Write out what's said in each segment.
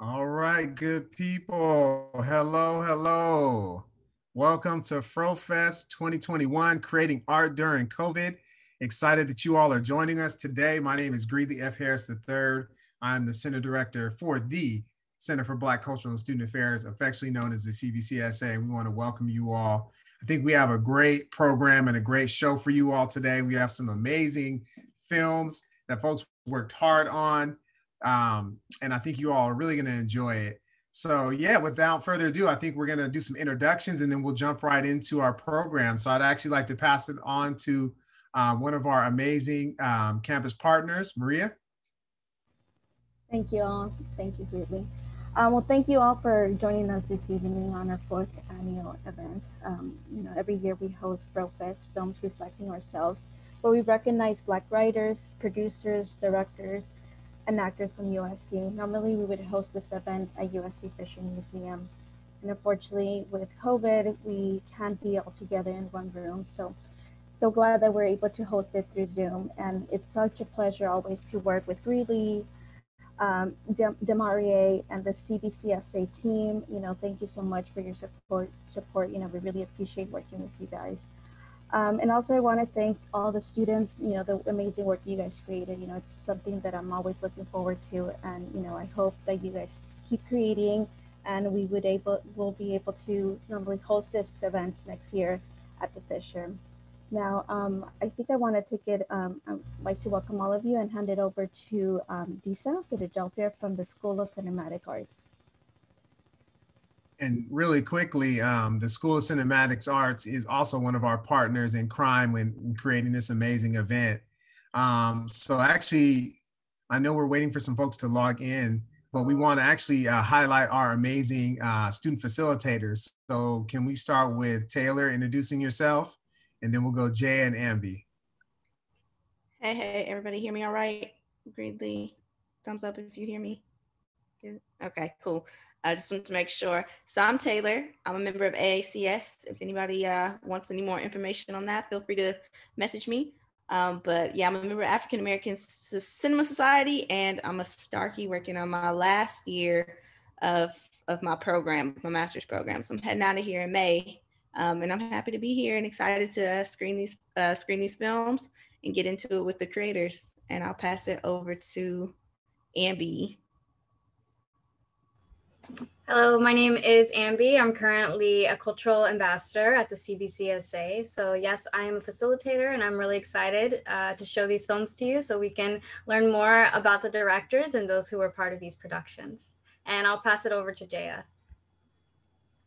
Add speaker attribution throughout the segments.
Speaker 1: All right, good people. Hello, hello. Welcome to FroFest 2021, creating art during COVID. Excited that you all are joining us today. My name is Greeley F. Harris III. I'm the Center Director for the Center for Black Cultural and Student Affairs, affectionately known as the CBCSA. We want to welcome you all. I think we have a great program and a great show for you all today. We have some amazing films that folks worked hard on. Um, and I think you all are really going to enjoy it. So, yeah, without further ado, I think we're going to do some introductions and then we'll jump right into our program. So, I'd actually like to pass it on to um, one of our amazing um, campus partners, Maria.
Speaker 2: Thank you all. Thank you, Greeley. Um, well, thank you all for joining us this evening on our fourth annual event. Um, you know, every year we host FroFest, Films Reflecting Ourselves, where we recognize Black writers, producers, directors, and actors from USC. Normally, we would host this event at USC Fisher Museum. And unfortunately, with COVID, we can't be all together in one room. So, so glad that we're able to host it through Zoom. And it's such a pleasure always to work with Greeley, um, Demarie, and the CBCSA team. You know, thank you so much for your support. Support. You know, we really appreciate working with you guys. Um, and also I want to thank all the students, you know, the amazing work you guys created. You know, it's something that I'm always looking forward to. And, you know, I hope that you guys keep creating and we would able, will be able to normally host this event next year at the Fisher. Now, um, I think I want to take it, um, I'd like to welcome all of you and hand it over to um, Desa Philadelphia from the School of Cinematic Arts
Speaker 1: and really quickly, um, the School of Cinematics Arts is also one of our partners in crime when creating this amazing event. Um, so actually, I know we're waiting for some folks to log in, but we want to actually uh, highlight our amazing uh, student facilitators. So can we start with Taylor introducing yourself, and then we'll go Jay and Ambi.
Speaker 3: Hey, hey, everybody hear me all right? Greeley thumbs up if you hear me. Okay, cool. I just want to make sure. So I'm Taylor. I'm a member of AACS. If anybody uh, wants any more information on that, feel free to message me. Um, but yeah, I'm a member of African American Cinema Society, and I'm a Starkey working on my last year of of my program, my master's program. So I'm heading out of here in May, um, and I'm happy to be here and excited to uh, screen these uh, screen these films and get into it with the creators. And I'll pass it over to Ambi.
Speaker 4: Hello, my name is Ambi. I'm currently a cultural ambassador at the CBCSA. So yes, I am a facilitator and I'm really excited uh, to show these films to you so we can learn more about the directors and those who were part of these productions. And I'll pass it over to Jaya.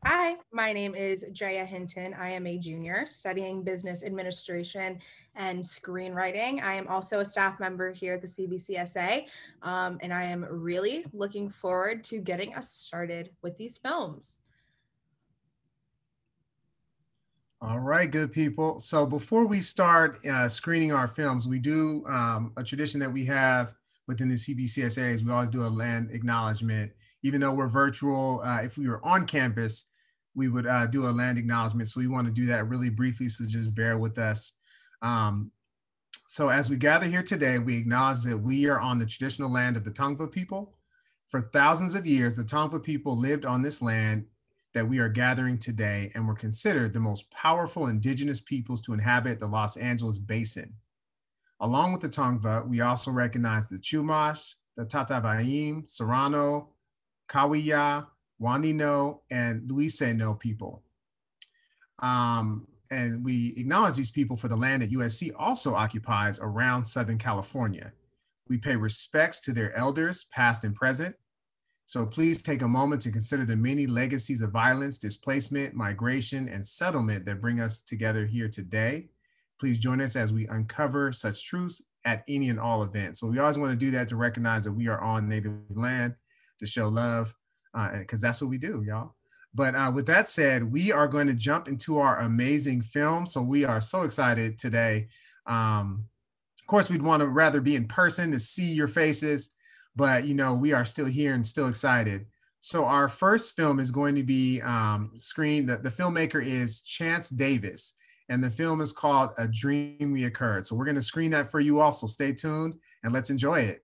Speaker 5: Hi, my name is Jaya Hinton. I am a junior studying business administration and screenwriting. I am also a staff member here at the CBCSA, um, and I am really looking forward to getting us started with these films.
Speaker 1: All right, good people. So before we start uh, screening our films, we do um, a tradition that we have within the CBCSA is we always do a land acknowledgement. Even though we're virtual, uh, if we were on campus, we would uh, do a land acknowledgement. So we want to do that really briefly. So just bear with us. Um, so as we gather here today, we acknowledge that we are on the traditional land of the Tongva people. For thousands of years, the Tongva people lived on this land that we are gathering today and were considered the most powerful indigenous peoples to inhabit the Los Angeles basin. Along with the Tongva, we also recognize the Chumash, the Tataviam, Serrano, Cahuilla, Juaneño, and Luiseno people. Um, and we acknowledge these people for the land that USC also occupies around Southern California. We pay respects to their elders, past and present. So please take a moment to consider the many legacies of violence, displacement, migration, and settlement that bring us together here today. Please join us as we uncover such truths at any and all events. So we always want to do that to recognize that we are on native land, to show love, because uh, that's what we do, y'all. But uh, with that said, we are going to jump into our amazing film. So we are so excited today. Um, of course, we'd want to rather be in person to see your faces, but you know, we are still here and still excited. So our first film is going to be um, screened. The, the filmmaker is Chance Davis, and the film is called A Dream Reoccurred. So we're going to screen that for you also. Stay tuned and let's enjoy it.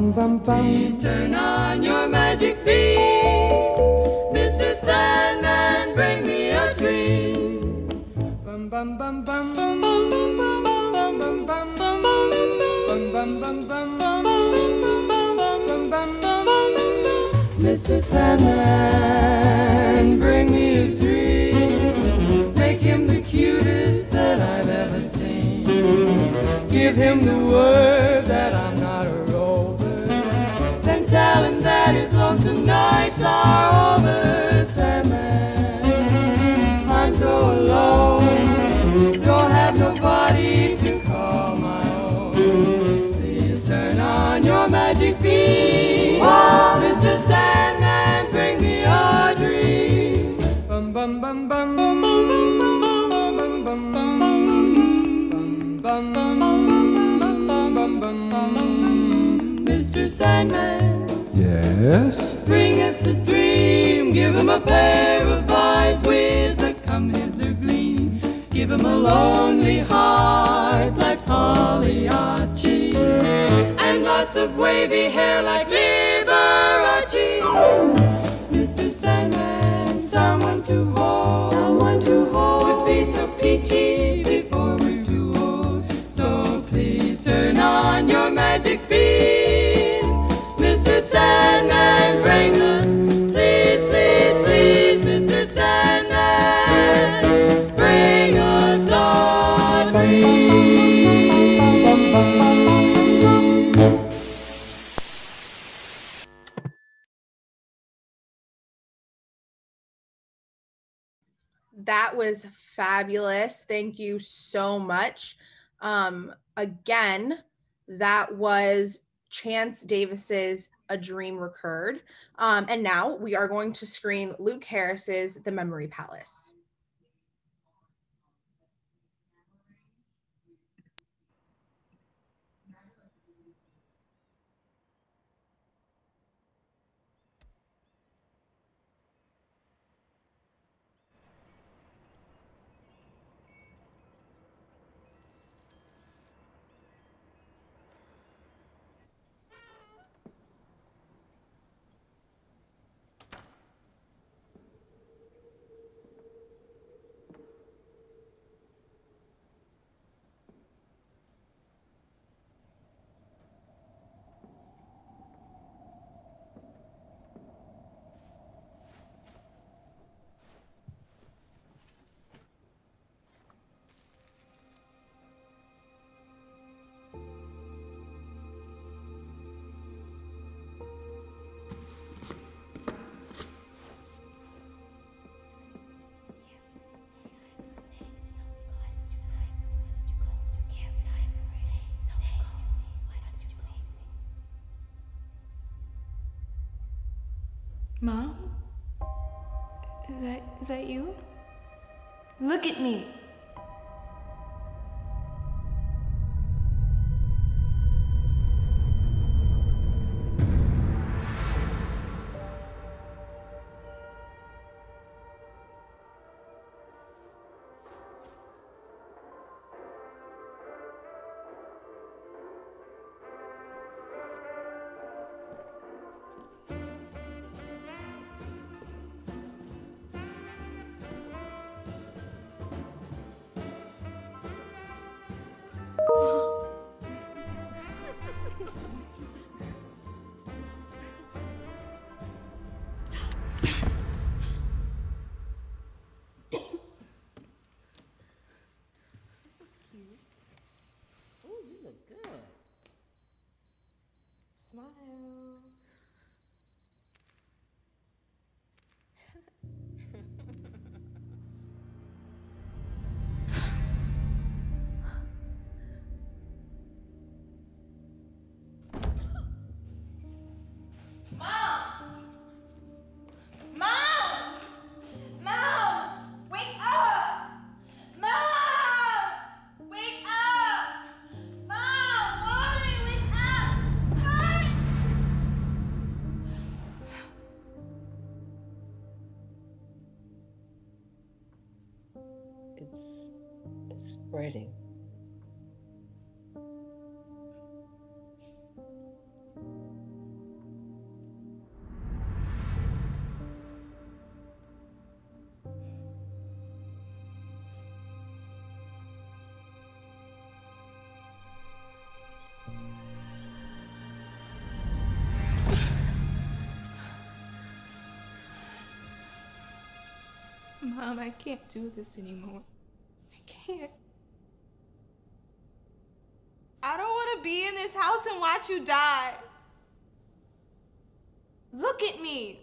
Speaker 6: Please turn on your magic beam. Mr. Sandman, bring me a dream. Mr. Sandman, bring me a dream. Make him the cutest that I've ever seen. Give him the word that I'm not a rover. Then tell him that his lonesome nights are over. Sandman, I'm so alone. Don't have nobody to call my own. Please turn on your magic beam. Mr. Sandman, bring me a dream. Bum bum bum bum bum bum bum bum bum bum bum bum Mr. Sandman,
Speaker 7: Yes?
Speaker 6: bring us a dream. Give him a pair of eyes with a come hither gleam. Give him a lonely heart like Pagliacci. And lots of wavy hair like Liberace. Mr. Sandman, someone to hold. Someone to hold. Would be so peachy before we're too old. So please turn on your magic beam. Sandman, bring us, please, please, please, Mr. Sandman, bring us.
Speaker 8: That was fabulous. Thank you so much. Um, again, that was Chance Davis's A Dream Recurred. Um, and now we are going to screen Luke Harris's The Memory Palace.
Speaker 9: Is that you? Look at me. Mom, I can't do this anymore. I can't. I don't want to be in this house and watch you die. Look at me.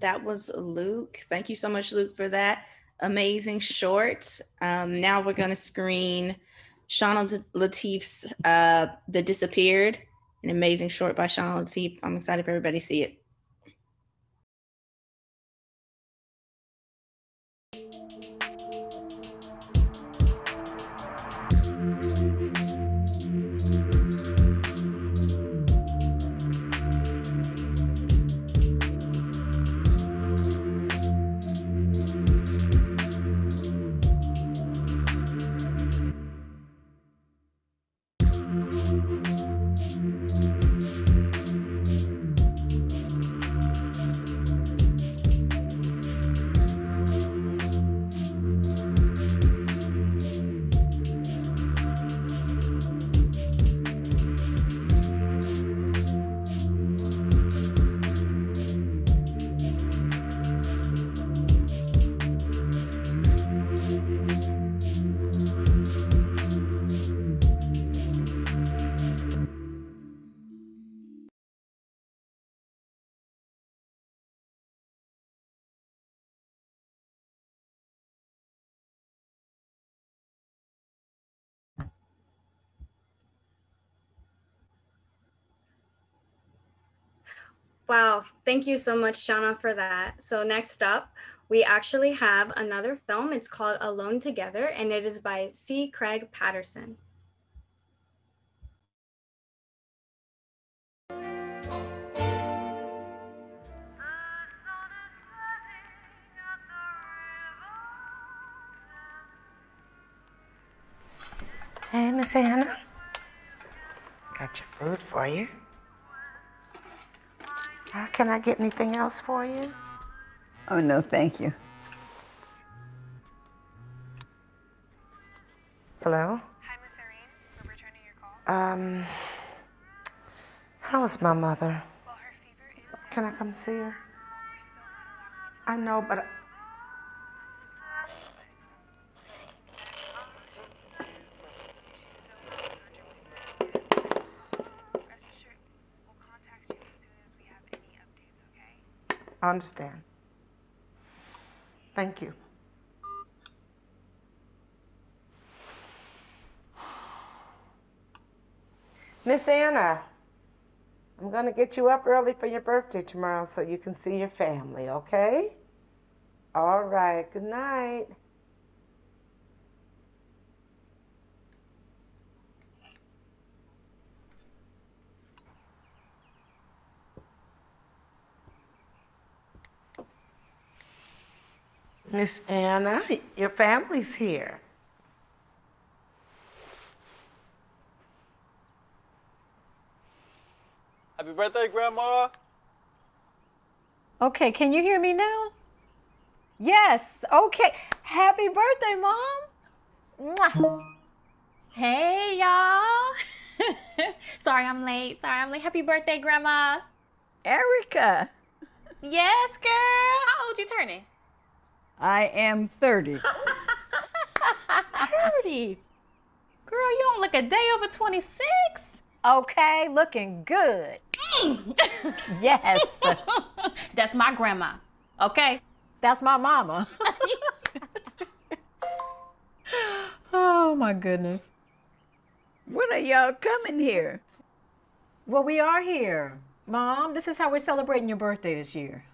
Speaker 3: That was Luke. Thank you so much, Luke, for that amazing short. Um, now we're going to screen Shauna Latif's uh, The Disappeared, an amazing short by Shauna Latif. I'm excited for everybody to see it.
Speaker 4: Wow, thank you so much, Shauna, for that. So, next up, we actually have another film. It's called Alone Together, and it is by C. Craig Patterson.
Speaker 10: Hey, Miss Anna. Got your food for you. Can I get anything else for you?
Speaker 11: Oh, no, thank you.
Speaker 10: Hello?
Speaker 12: Hi, Miss Irene. Returning your call.
Speaker 10: Um, how is my mother?
Speaker 12: Well, her fever is...
Speaker 10: Can I come see her? I know, but I understand. Thank you. Miss Anna, I'm going to get you up early for your birthday tomorrow so you can see your family, okay? All right, good night. Miss Anna, your family's here.
Speaker 13: Happy birthday, Grandma.
Speaker 14: Okay, can you hear me now? Yes, okay. Happy birthday, Mom. Mwah. Hey, y'all. Sorry I'm late. Sorry I'm late. Happy birthday, Grandma.
Speaker 11: Erica.
Speaker 14: Yes, girl. How old you turning?
Speaker 11: I am 30.
Speaker 14: 30? Girl, you don't look a day over 26. Okay, looking good. Mm. yes. That's my grandma, okay? That's my mama. oh, my goodness.
Speaker 11: When are y'all coming here?
Speaker 14: Well, we are here. Mom, this is how we're celebrating your birthday this year.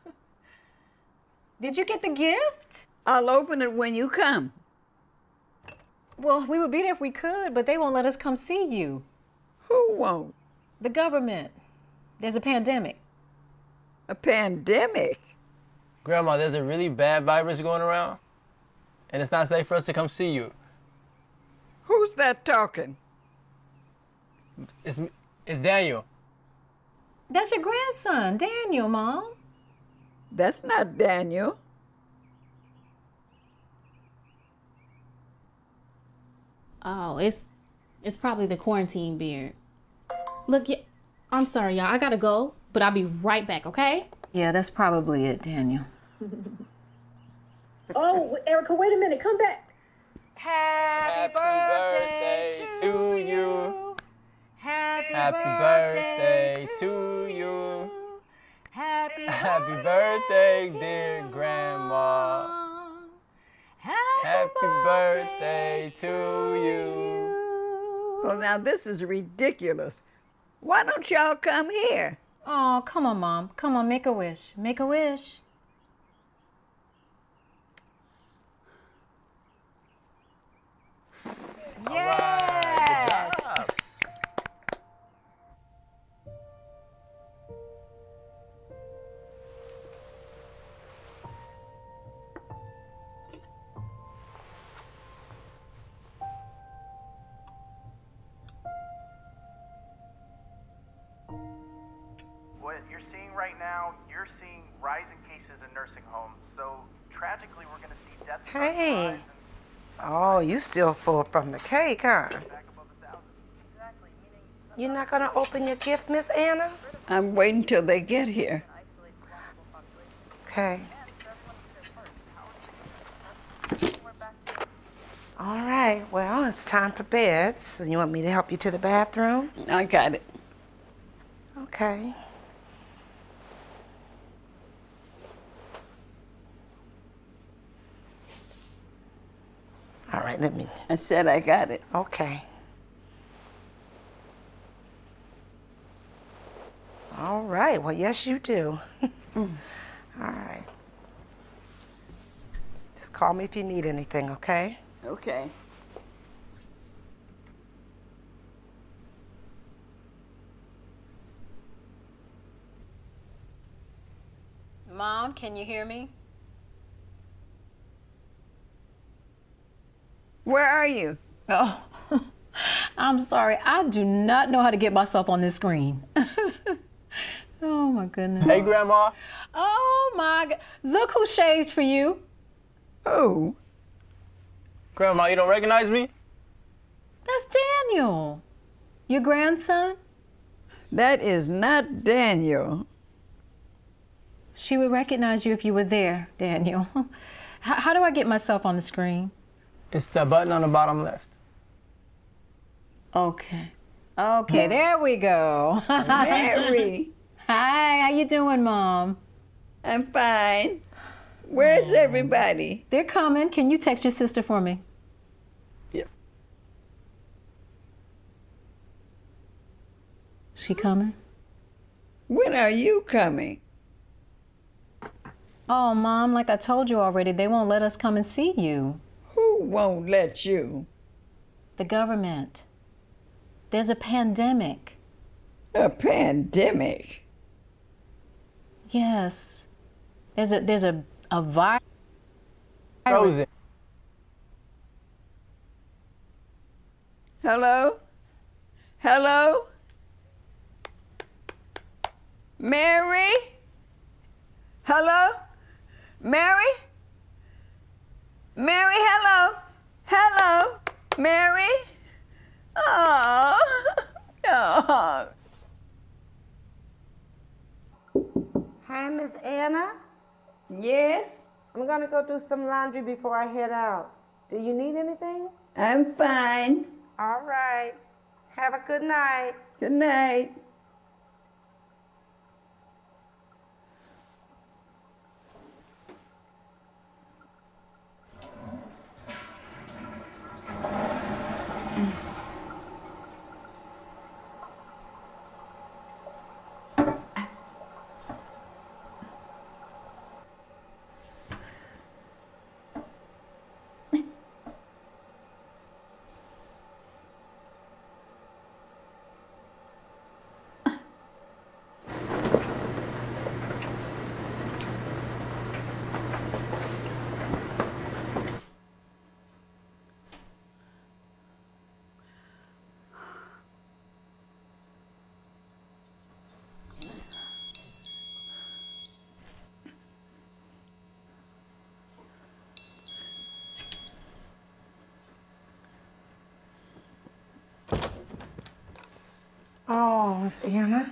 Speaker 14: Did you get the gift?
Speaker 11: I'll open it when you come.
Speaker 14: Well, we would be there if we could, but they won't let us come see you.
Speaker 11: Who won't?
Speaker 14: The government. There's a pandemic.
Speaker 11: A pandemic?
Speaker 13: Grandma, there's a really bad virus going around, and it's not safe for us to come see you.
Speaker 11: Who's that talking?
Speaker 13: It's, it's Daniel.
Speaker 14: That's your grandson, Daniel, Mom.
Speaker 11: That's not Daniel.
Speaker 15: Oh, it's it's probably the quarantine beard. Look, I'm sorry, y'all. I gotta go, but I'll be right back. Okay?
Speaker 14: Yeah, that's probably it, Daniel.
Speaker 16: oh, Erica, wait a minute. Come back.
Speaker 13: Happy, Happy birthday, birthday, to, to you. you.
Speaker 14: Happy,
Speaker 13: Happy birthday, birthday, to you. you.
Speaker 14: Happy,
Speaker 13: Happy birthday, dear Grandma. Happy birthday to you.
Speaker 11: Well, now this is ridiculous. Why don't y'all come here?
Speaker 14: Oh, come on, Mom. Come on, make a wish. Make a wish.
Speaker 12: Yay! you're seeing right now, you're seeing rising cases in nursing homes. So tragically, we're going to see deaths.
Speaker 10: Hey. Oh, you still full from the cake, huh? You're not going to open your gift, Miss Anna?
Speaker 11: I'm waiting till they get here.
Speaker 10: Okay. All right. Well, it's time for beds. So you want me to help you to the bathroom?
Speaker 11: I got it.
Speaker 10: Okay. Let, me.
Speaker 11: I said I got it.
Speaker 10: Okay. All right. Well, yes, you do. mm. All right. Just call me if you need anything, okay?
Speaker 11: Okay.
Speaker 14: Mom, can you hear me?
Speaker 11: Where are you?
Speaker 14: Oh, I'm sorry. I do not know how to get myself on this screen. oh my goodness.
Speaker 13: Hey, Grandma.
Speaker 14: Oh my God. Look who shaved for you.
Speaker 11: Who?
Speaker 13: Grandma, you don't recognize me?
Speaker 14: That's Daniel. Your grandson?
Speaker 11: That is not Daniel.
Speaker 14: She would recognize you if you were there, Daniel. how, how do I get myself on the screen?
Speaker 13: It's the button on the bottom left.
Speaker 14: Okay. Okay, hmm. there we go.
Speaker 11: Mary.
Speaker 14: Hi, how you doing, Mom?
Speaker 11: I'm fine. Where's everybody?
Speaker 14: They're coming. Can you text your sister for me?
Speaker 13: Yep.
Speaker 14: She coming?
Speaker 11: When are you coming?
Speaker 14: Oh, Mom, like I told you already, they won't let us come and see you.
Speaker 11: Who won't let you?
Speaker 14: The government. There's a pandemic.
Speaker 11: A pandemic?
Speaker 14: Yes. There's a there's a a virus.
Speaker 13: Frozen.
Speaker 11: Hello? Hello? Mary? Hello? Mary? Mary, hello? Hello? Mary? Oh. oh.
Speaker 10: Hi, Miss Anna.
Speaker 11: Yes?
Speaker 10: I'm gonna go do some laundry before I head out. Do you need anything?
Speaker 11: I'm fine.
Speaker 10: All right. Have a good night.
Speaker 11: Good night.
Speaker 10: Oh, Miss Anna.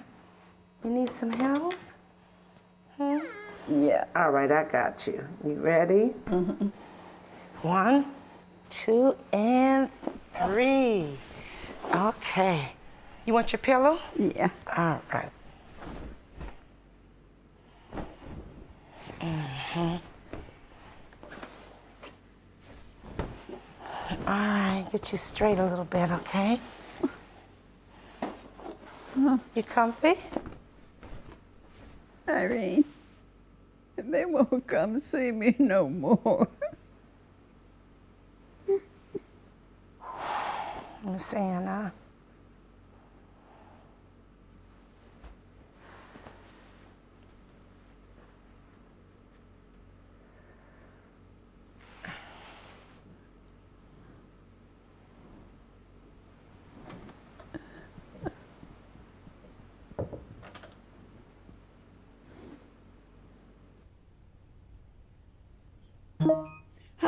Speaker 10: You need some help? Hmm?
Speaker 11: Yeah.
Speaker 10: All right, I got you. You ready? Mm-hmm. One, two, and three. Okay. You want your pillow?
Speaker 11: Yeah.
Speaker 10: All right. Mm-hmm. All right, get you straight a little bit, okay? You comfy?
Speaker 11: Irene, they won't come see me no more.
Speaker 10: Miss Anna.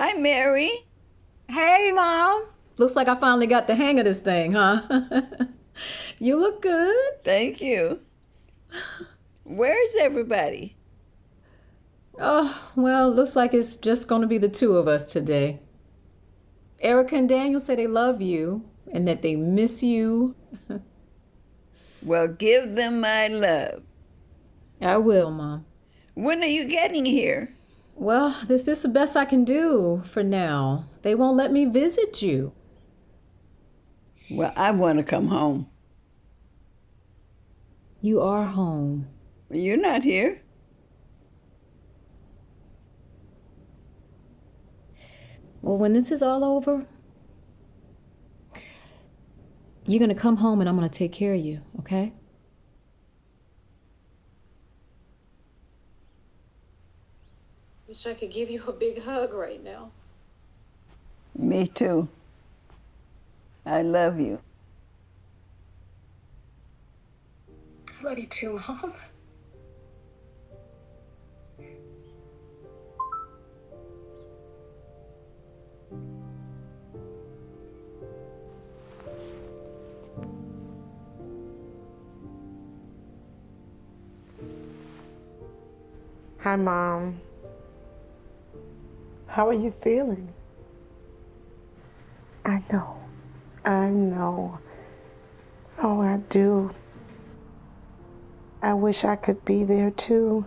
Speaker 11: Hi, Mary.
Speaker 14: Hey, Mom. Looks like I finally got the hang of this thing, huh? you look good.
Speaker 11: Thank you. Where's everybody?
Speaker 14: Oh, well, looks like it's just going to be the two of us today. Erica and Daniel say they love you and that they miss you.
Speaker 11: Well, give them my love.
Speaker 14: I will, Mom.
Speaker 11: When are you getting here?
Speaker 14: Well, this, this is the best I can do for now. They won't let me visit you.
Speaker 11: Well, I want to come home.
Speaker 14: You are home.
Speaker 11: You're not here.
Speaker 14: Well, when this is all over, you're going to come home and I'm going to take care of you, okay?
Speaker 17: Wish I could give you a big hug right now.
Speaker 11: Me too. I love you.
Speaker 17: I love you too, Mom.
Speaker 10: Hi, Mom. How are you feeling? I know. I know. Oh, I do. I wish I could be there too.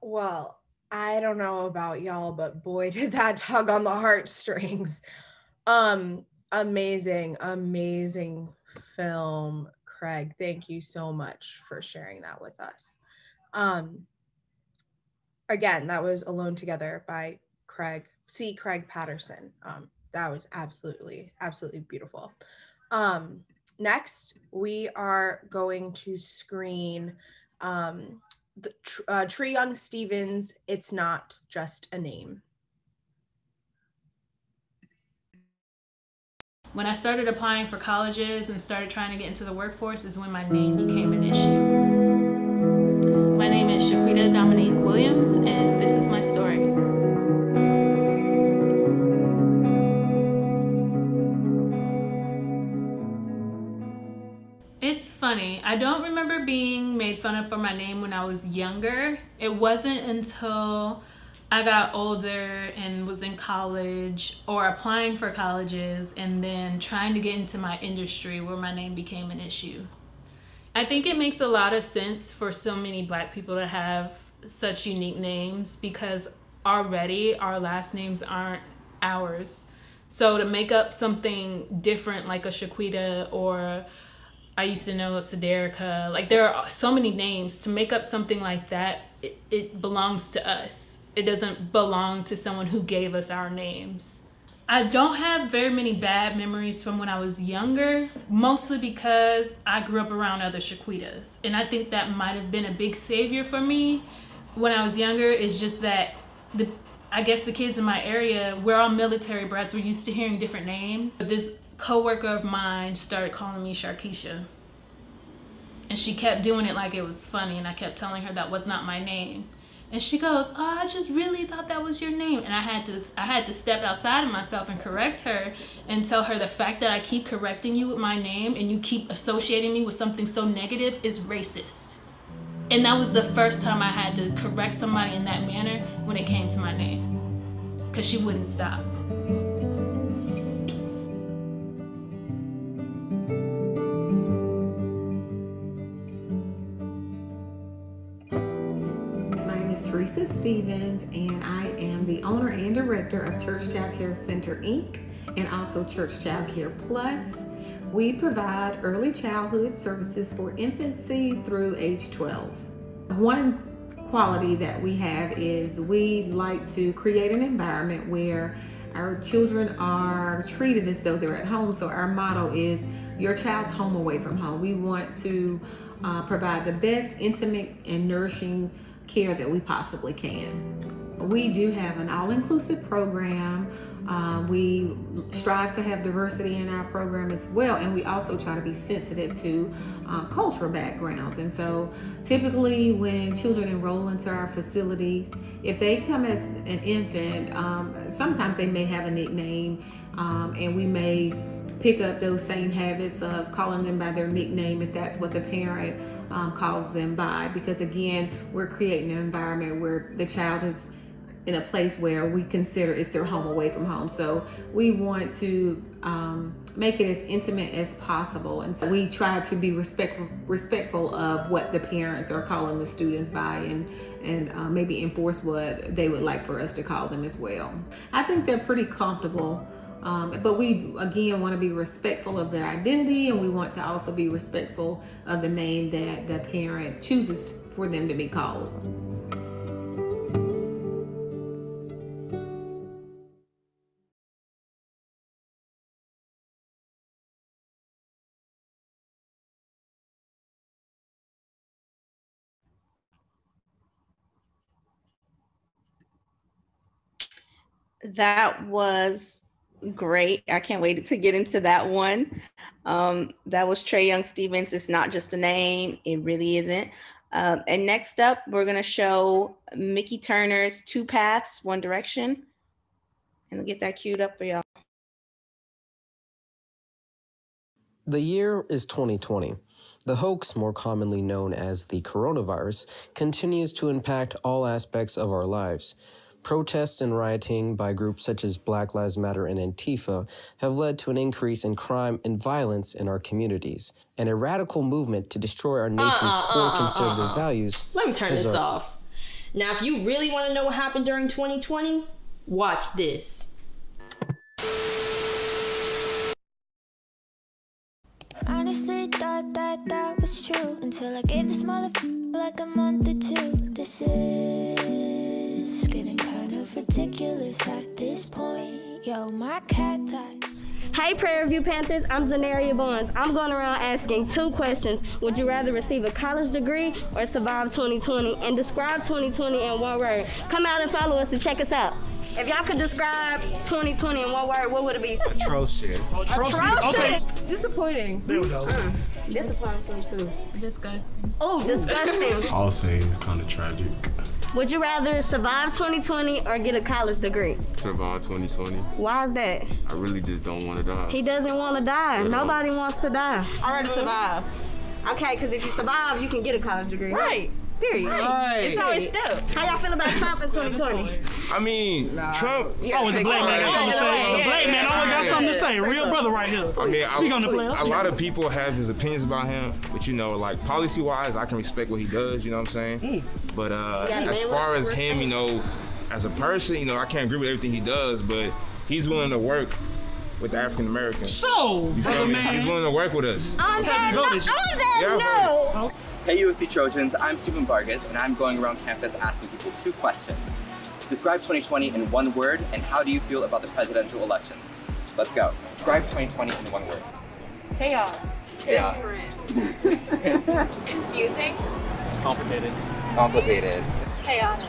Speaker 5: Well, I don't know about y'all, but boy, did that tug on the heartstrings. Um, amazing, amazing film, Craig. Thank you so much for sharing that with us. Um, again, that was Alone Together by Craig, C. Craig Patterson. Um, that was absolutely, absolutely beautiful. Um, next, we are going to screen um, the, uh, Trey Young Stevens, It's Not Just a Name.
Speaker 18: When I started applying for colleges and started trying to get into the workforce is when my name became an issue. My name is Shaquita Dominique Williams, and this is my story. Funny. I don't remember being made fun of for my name when I was younger. It wasn't until I got older and was in college or applying for colleges and then trying to get into my industry where my name became an issue. I think it makes a lot of sense for so many black people to have such unique names because already our last names aren't ours. So to make up something different like a Shaquita or I used to know Sederica, like there are so many names to make up something like that, it, it belongs to us. It doesn't belong to someone who gave us our names. I don't have very many bad memories from when I was younger, mostly because I grew up around other Shaquitas. And I think that might have been a big savior for me when I was younger, is just that the I guess the kids in my area, we're all military brats, we're used to hearing different names. But this coworker of mine started calling me Sharkeisha. And she kept doing it like it was funny, and I kept telling her that was not my name. And she goes, "Oh, I just really thought that was your name." And I had to I had to step outside of myself and correct her and tell her the fact that I keep correcting you with my name and you keep associating me with something so negative is racist. And that was the first time I had to correct somebody in that manner when it came to my name. Cuz she wouldn't stop.
Speaker 19: Stevens, and I am the owner and director of Church Child Care Center Inc. and also Church Child Care Plus. We provide early childhood services for infancy through age 12. One quality that we have is we like to create an environment where our children are treated as though they're at home. So our motto is your child's home away from home. We want to uh, provide the best intimate and nourishing care that we possibly can. We do have an all-inclusive program. Um, we strive to have diversity in our program as well, and we also try to be sensitive to um, cultural backgrounds. And so, typically, when children enroll into our facilities, if they come as an infant, um, sometimes they may have a nickname, um, and we may pick up those same habits of calling them by their nickname if that's what the parent um, calls them by. Because again, we're creating an environment where the child is in a place where we consider it's their home away from home. So we want to um, make it as intimate as possible. And so we try to be respectful, respectful of what the parents are calling the students by and, and uh, maybe enforce what they would like for us to call them as well. I think they're pretty comfortable. Um, but we again want to be respectful of their identity and we want to also be respectful of the name that the parent chooses for them to be called.
Speaker 20: That was great. I can't wait to get into that one. Um, that was Trey Young Stevens. It's not just a name, it really isn't. Um, and next up, we're going to show Mickey Turner's Two Paths, One Direction. And get that queued up for y'all.
Speaker 21: The year is 2020. The hoax, more commonly known as the coronavirus, continues to impact all aspects of our lives. Protests and rioting by groups such as Black Lives Matter and Antifa have led to an increase in crime and violence in our communities, and a radical movement to destroy our nation's
Speaker 22: Uh-uh,
Speaker 21: core
Speaker 22: uh-uh,
Speaker 21: conservative
Speaker 22: uh-uh.
Speaker 21: values.
Speaker 22: Let me turn this
Speaker 21: our-
Speaker 22: off. Now, if you really want to know what happened during 2020, watch this.
Speaker 23: Honestly, thought that that was true until I gave this mother like a month or two. This is getting kind of ridiculous at this point. Yo, my cat died.
Speaker 24: Hey, Prairie View Panthers, I'm Zanaria Bonds. I'm going around asking two questions. Would you rather receive a college degree or survive 2020? And describe 2020 in one word. Come out and follow us and check us out. If y'all could describe 2020 in one word, what would it be?
Speaker 25: Atrocious.
Speaker 24: Atrocious. Disappointing.
Speaker 25: There we go.
Speaker 24: Mm. Disappointing too.
Speaker 18: Disgusting.
Speaker 24: Oh, disgusting.
Speaker 25: I'll say it's kind of tragic.
Speaker 24: Would you rather survive 2020 or get a college degree?
Speaker 26: Survive 2020.
Speaker 24: Why is that?
Speaker 26: I really just don't want to die.
Speaker 24: He doesn't want to die.
Speaker 26: Yeah.
Speaker 24: Nobody wants to die. I rather survive. Okay, because if you survive, you can get a college degree. Right. Period.
Speaker 27: Right.
Speaker 24: It's always still. How y'all feel about Trump in 2020?
Speaker 27: I mean, Trump.
Speaker 28: Oh, it's a black man. Got something to say. A black man always got something to say. Real brother right here.
Speaker 27: I mean,
Speaker 28: Speak on the
Speaker 27: a,
Speaker 28: player.
Speaker 27: a lot of people have his opinions about him, but you know, like policy wise, I can respect what he does. You know what I'm saying? But uh, as far
Speaker 24: it,
Speaker 27: as him, you know, as a person, you know, I can't agree with everything he does, but he's willing to work with the African Americans.
Speaker 28: So,
Speaker 27: you
Speaker 28: brother man.
Speaker 27: He's willing to work with us.
Speaker 24: On that, no, on that
Speaker 27: Yeah,
Speaker 24: note.
Speaker 29: Hey USC Trojans, I'm Stephen Vargas, and I'm going around campus asking people two questions. Describe 2020 in one word, and how do you feel about the presidential elections? Let's go. Describe 2020 in one word.
Speaker 9: Chaos.
Speaker 29: Chaos.
Speaker 9: Confusing.
Speaker 29: Complicated. Complicated.
Speaker 9: Chaotic.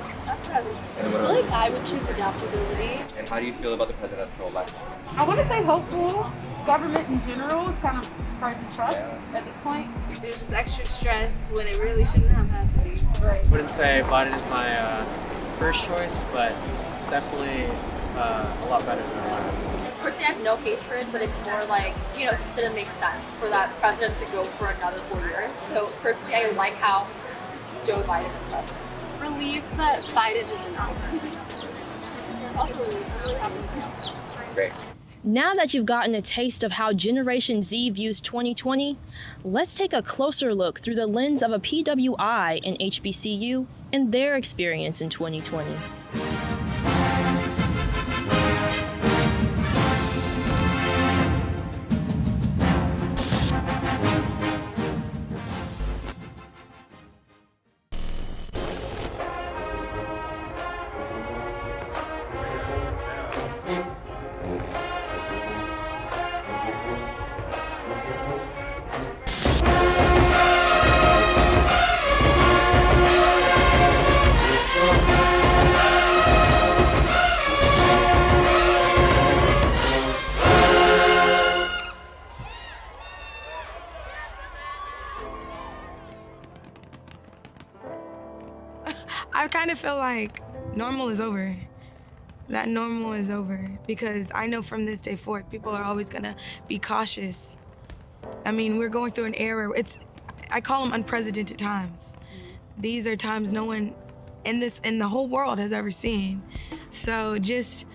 Speaker 29: And
Speaker 9: I feel like I would choose adaptability.
Speaker 29: And how do you feel about the presidential election?
Speaker 9: I want to say hopeful. Government in general is kind of hard to trust at this point. There's just extra stress when it really shouldn't have had to be. Right.
Speaker 30: wouldn't say Biden is my uh, first choice, but definitely uh, a lot better than last.
Speaker 9: Personally, I have no hatred, but it's more like, you know, it just didn't make sense for that president to go for another four years. So personally, I like how Joe Biden is president. Relieved that Biden is not. Also, really happy.
Speaker 29: Great.
Speaker 31: Now that you've gotten a taste of how Generation Z views 2020, let's take a closer look through the lens of a PWI in HBCU and their experience in 2020.
Speaker 32: Like normal is over. That normal is over because I know from this day forth, people are always gonna be cautious. I mean, we're going through an era. It's, I call them unprecedented times. These are times no one in this in the whole world has ever seen. So just,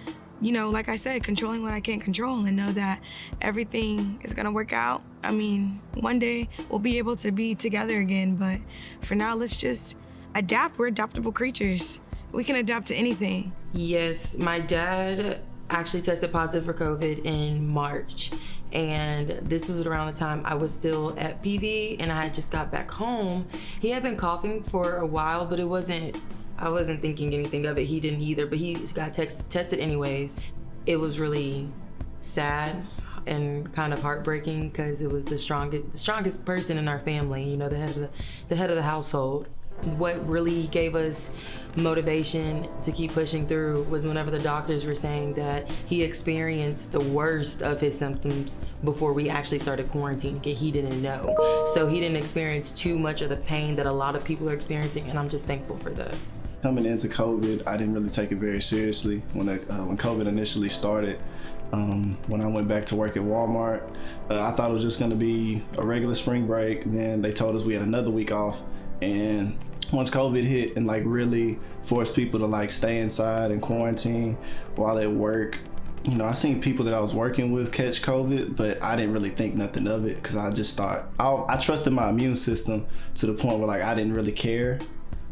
Speaker 32: you know, like I said, controlling what I can't control and know that everything is gonna work out. I mean, one day we'll be able to be together again, but for now, let's just adapt. We're adaptable creatures. We can adapt to anything.
Speaker 33: Yes, my dad actually tested positive for COVID in March. And this was around the time I was still at PV and I had just got back home. He had been coughing for a while, but it wasn't, I wasn't thinking anything of it. He didn't either, but he got text, tested anyways. It was really sad and kind of heartbreaking because it was the strongest, the strongest person in our family, you know, the head of the, the head of the household. What really gave us motivation to keep pushing through was whenever the doctors were saying that he experienced the worst of his symptoms before we actually started quarantining he didn't know. So he didn't experience too much of the pain that a lot of people are experiencing and I'm just thankful for that.
Speaker 34: Coming into COVID, I didn't really take it very seriously. When it, uh, when COVID initially started, um, when I went back to work at Walmart, uh, I thought it was just going to be a regular spring break. Then they told us we had another week off, and once COVID hit and like really forced people to like stay inside and quarantine while at work, you know, I seen people that I was working with catch COVID, but I didn't really think nothing of it because I just thought I, I trusted my immune system to the point where like I didn't really care.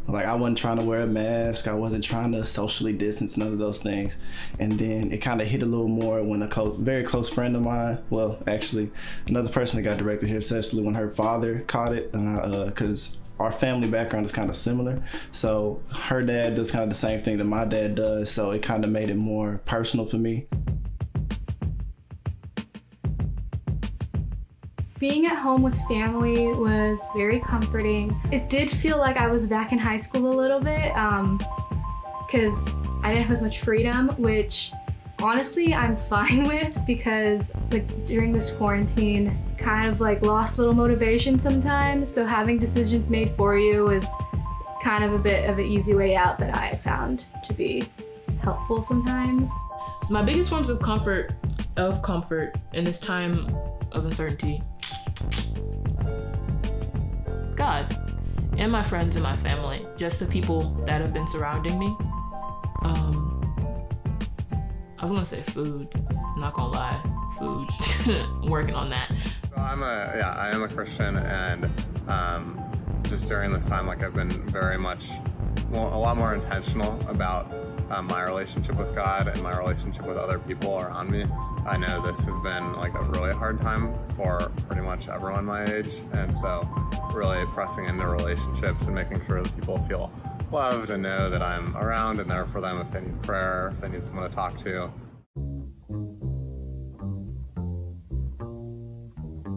Speaker 34: Like I wasn't trying to wear a mask. I wasn't trying to socially distance, none of those things. And then it kind of hit a little more when a close, very close friend of mine, well, actually, another person that got directed here, Cecily, when her father caught it, and I, uh, because our family background is kind of similar. So her dad does kind of the same thing that my dad does. So it kind of made it more personal for me.
Speaker 35: Being at home with family was very comforting. It did feel like I was back in high school a little bit um, because I didn't have as much freedom, which honestly I'm fine with because like during this quarantine kind of like lost little motivation sometimes. So having decisions made for you was kind of a bit of an easy way out that I found to be helpful sometimes.
Speaker 36: So my biggest forms of comfort of comfort in this time of uncertainty. God. And and my friends and my family, just the people that have been surrounding me. Um, I was gonna say food. I'm not gonna lie, food. Working on that.
Speaker 37: I'm a yeah, I am a Christian, and um, just during this time, like I've been very much, well, a lot more intentional about um, my relationship with God and my relationship with other people around me. I know this has been like a really hard time for pretty much everyone my age, and so really pressing into relationships and making sure that people feel loved and know that I'm around and there for them if they need prayer, if they need someone to talk to.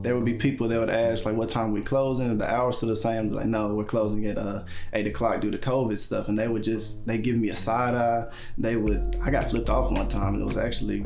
Speaker 34: there would be people that would ask like what time we closing? And the hours still the same like no we're closing at uh eight o'clock due to covid stuff. And they would just they give me a side eye. They would i got flipped off one time and it was actually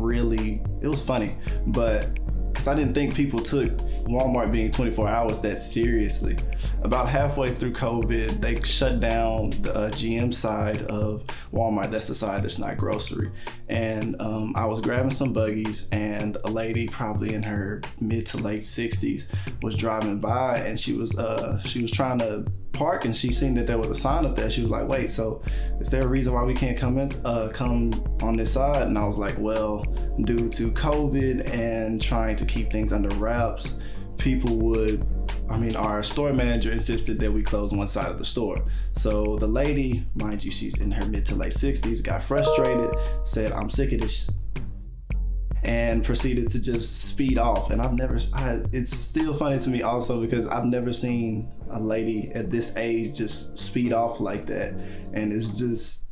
Speaker 34: really it was funny. But because I didn't think people took Walmart being 24 hours that seriously. About halfway through COVID, they shut down the uh, GM side of Walmart. That's the side that's not grocery. And um, I was grabbing some buggies, and a lady, probably in her mid to late 60s, was driving by, and she was uh, she was trying to park and she seen that there was a sign up there. She was like, wait, so is there a reason why we can't come in, uh, come on this side? And I was like, well, due to COVID and trying to keep things under wraps, people would, I mean, our store manager insisted that we close one side of the store. So the lady, mind you, she's in her mid to late 60s, got frustrated, said, I'm sick of this and proceeded to just speed off. And I've never, I, it's still funny to me also because I've never seen a lady at this age just speed off like that. And it's just,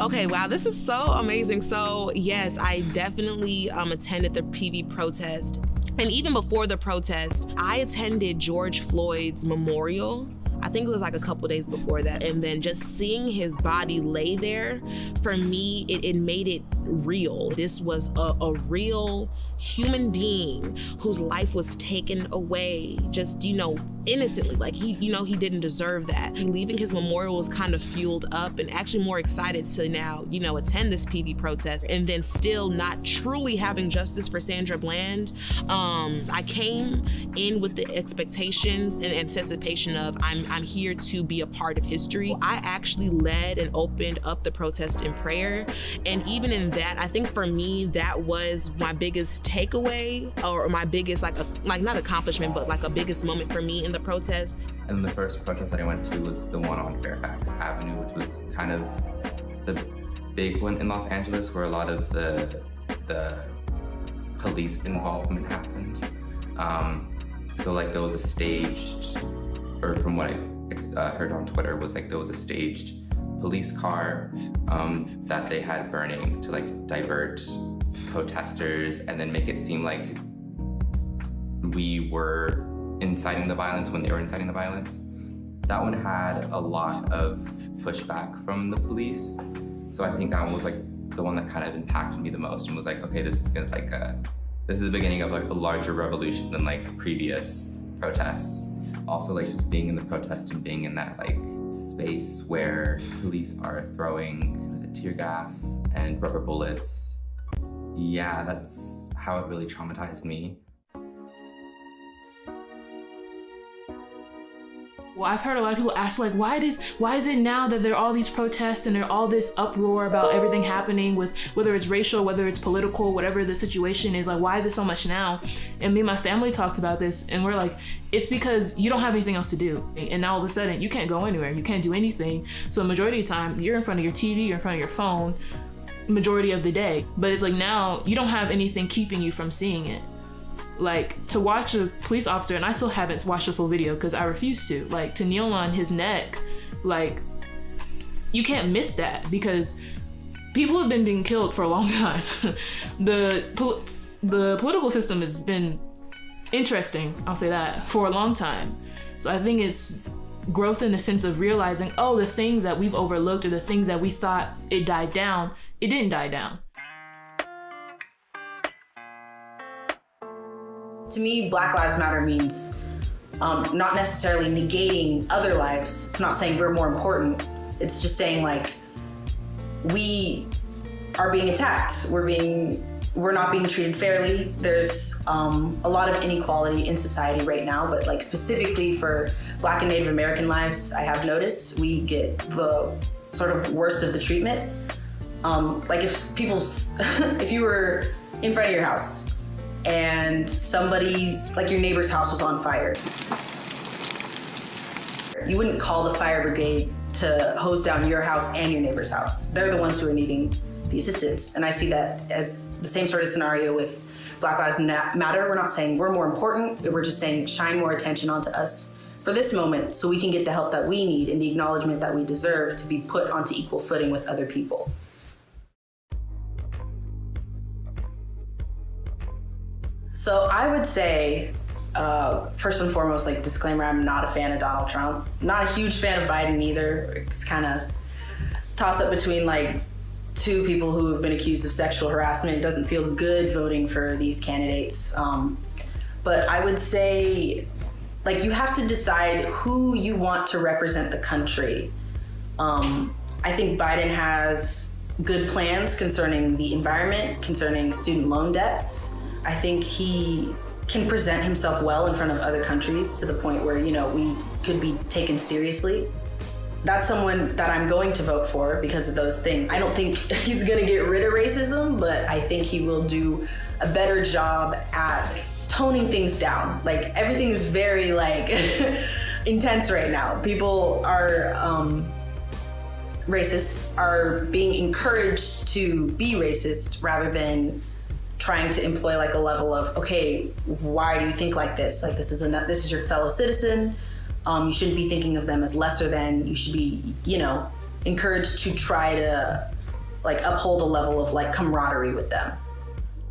Speaker 38: Okay, wow, this is so amazing. So, yes, I definitely um, attended the PV protest. And even before the protest, I attended George Floyd's memorial I think it was like a couple days before that. And then just seeing his body lay there, for me, it, it made it real. This was a, a real human being whose life was taken away just, you know, innocently. Like he, you know, he didn't deserve that. Leaving his memorial was kind of fueled up and actually more excited to now, you know, attend this PV protest and then still not truly having justice for Sandra Bland. Um, I came in with the expectations and anticipation of I'm, I'm here to be a part of history. I actually led and opened up the protest in prayer. And even in that, I think for me, that was my biggest takeaway or my biggest like a, like not accomplishment, but like a biggest moment for me the protest.
Speaker 39: And the first protest that I went to was the one on Fairfax Avenue, which was kind of the big one in Los Angeles, where a lot of the the police involvement happened. Um, so like there was a staged, or from what I uh, heard on Twitter, was like there was a staged police car um, that they had burning to like divert protesters and then make it seem like we were inciting the violence when they were inciting the violence. That one had a lot of pushback from the police. So I think that one was like the one that kind of impacted me the most and was like, okay, this is gonna like a, this is the beginning of like a larger revolution than like previous protests. Also like just being in the protest and being in that like space where police are throwing it, tear gas and rubber bullets. Yeah, that's how it really traumatized me.
Speaker 36: Well, I've heard a lot of people ask like, why does why is it now that there are all these protests and there all this uproar about everything happening with whether it's racial, whether it's political, whatever the situation is, like why is it so much now? And me and my family talked about this and we're like, it's because you don't have anything else to do. And now all of a sudden you can't go anywhere, you can't do anything. So majority of the time you're in front of your TV, you're in front of your phone, majority of the day. But it's like now you don't have anything keeping you from seeing it like to watch a police officer and i still haven't watched the full video because i refuse to. Like to kneel on his neck like you can't miss that because people have been being killed for a long time. The pol- the political system has been interesting i'll say that for a long time. So i think it's growth in the sense of realizing oh the things that we've overlooked or the things that we thought it died down it didn't die down
Speaker 40: to me, Black Lives Matter means um, not necessarily negating other lives. It's not saying we're more important. It's just saying like we are being attacked. We're being we're not being treated fairly. There's um, a lot of inequality in society right now, but like specifically for Black and Native American lives, I have noticed we get the sort of worst of the treatment. Um, like if people's, if you were in front of your house and somebody's, like your neighbor's house was on fire, you wouldn't call the fire brigade to hose down your house and your neighbor's house. They're the ones who are needing the assistance. And I see that as the same sort of scenario with Black Lives Matter. We're not saying we're more important, we're just saying shine more attention onto us for this moment so we can get the help that we need and the acknowledgement that we deserve to be put onto equal footing with other people. So I would say, uh, first and foremost, like disclaimer, I'm not a fan of Donald Trump. Not a huge fan of Biden either. It's kind of toss up between like two people who have been accused of sexual harassment. It doesn't feel good voting for these candidates. Um, but I would say, like, you have to decide who you want to represent the country. Um, I think Biden has good plans concerning the environment, concerning student loan debts. I think he can present himself well in front of other countries to the point where, you know, we could be taken seriously that's someone that I'm going to vote for because of those things. I don't think he's gonna get rid of racism, but I think he will do a better job at toning things down. Like everything is very like intense right now. People are um, racist, are being encouraged to be racist rather than trying to employ like a level of okay, why do you think like this? Like this is a this is your fellow citizen um, you shouldn't be thinking of them as lesser than. You should be, you know, encouraged to try to like uphold a level of like camaraderie with them.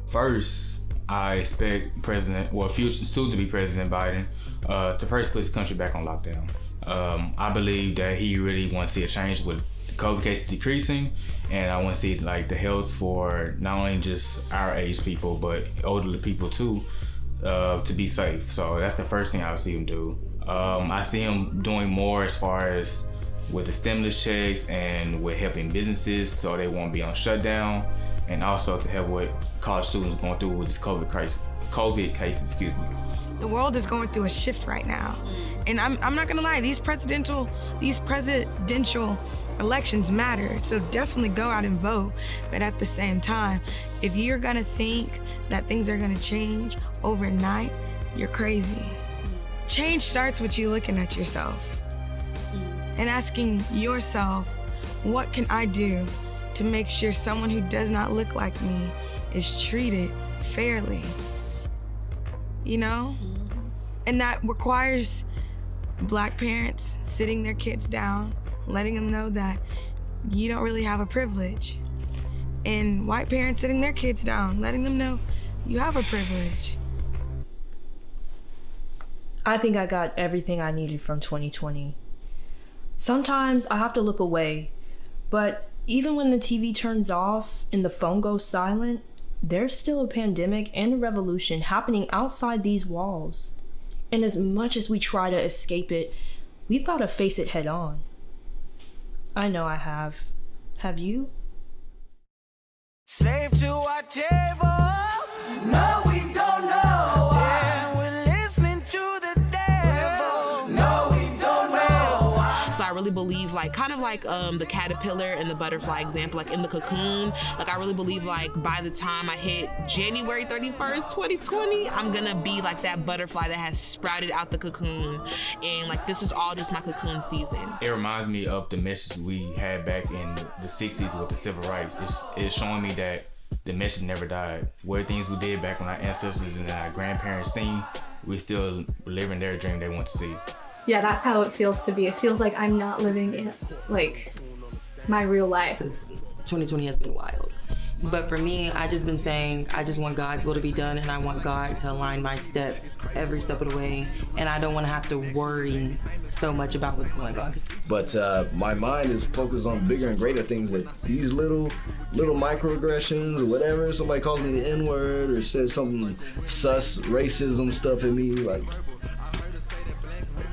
Speaker 26: First, I expect President, well, future soon to be President Biden, uh, to first put his country back on lockdown. Um, I believe that he really wants to see a change with COVID cases decreasing, and I want to see like the health for not only just our age people but older people too, uh, to be safe. So that's the first thing I'll see him do. Um, I see him doing more as far as with the stimulus checks and with helping businesses so they won't be on shutdown and also to help with college students going through with this COVID crisis, COVID case, excuse me.
Speaker 32: The world is going through a shift right now. And I'm, I'm not gonna lie, these presidential, these presidential elections matter. So definitely go out and vote. But at the same time, if you're gonna think that things are gonna change overnight, you're crazy. Change starts with you looking at yourself and asking yourself, what can I do to make sure someone who does not look like me is treated fairly? You know? Mm-hmm. And that requires black parents sitting their kids down, letting them know that you don't really have a privilege. And white parents sitting their kids down, letting them know you have a privilege.
Speaker 22: I think I got everything I needed from 2020. Sometimes I have to look away, but even when the TV turns off and the phone goes silent, there's still a pandemic and a revolution happening outside these walls. And as much as we try to escape it, we've got to face it head on. I know I have. Have you?
Speaker 41: Slave to our tables. No,
Speaker 42: really believe like kind of like um the caterpillar and the butterfly example, like in the cocoon. Like I really believe like by the time I hit January 31st, 2020, I'm gonna be like that butterfly that has sprouted out the cocoon. And like this is all just my cocoon season.
Speaker 26: It reminds me of the message we had back in the 60s with the civil rights. It's, it's showing me that the message never died. What things we did back when our ancestors and our grandparents seen, we still living their dream they want to see.
Speaker 43: Yeah, that's how it feels to be. It feels like I'm not living in like my real life.
Speaker 33: 2020 has been wild. But for me, I just been saying I just want God's will to be done, and I want God to align my steps every step of the way, and I don't want to have to worry so much about what's going on.
Speaker 35: But uh, my mind is focused on bigger and greater things that these little little microaggressions or whatever. Somebody calls me the N word or says something sus racism stuff at me. Like,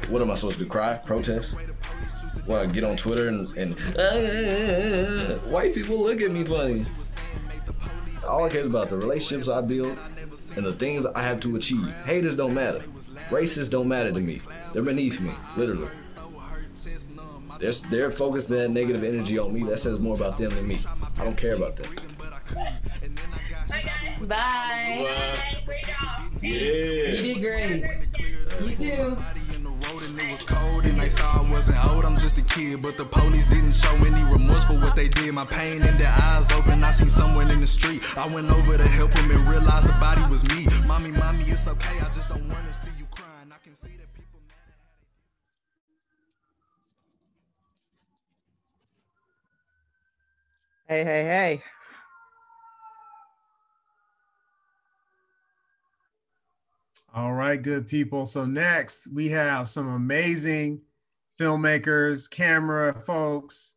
Speaker 35: what am I supposed to do? Cry? Protest? Want to get on Twitter and, and uh, white people look at me funny. All I care is about the relationships I build and the things I have to achieve. Haters don't matter. Racists don't matter to me. They're beneath me, literally. They're, they're focused that negative energy on me. That says more about them than me. I don't care about them.
Speaker 33: Bye.
Speaker 29: Great job.
Speaker 35: Yeah.
Speaker 33: You did great. You too.
Speaker 44: It was cold and they saw I wasn't old, I'm just a kid. But the police didn't show any remorse for what they did. My pain in their eyes open, I seen someone in the street. I went over to help him and realized the body was me. Mommy, mommy, it's okay, I just don't wanna see you crying. I can see that people
Speaker 45: Hey, hey, hey.
Speaker 46: All right, good people. So next we have some amazing filmmakers, camera folks,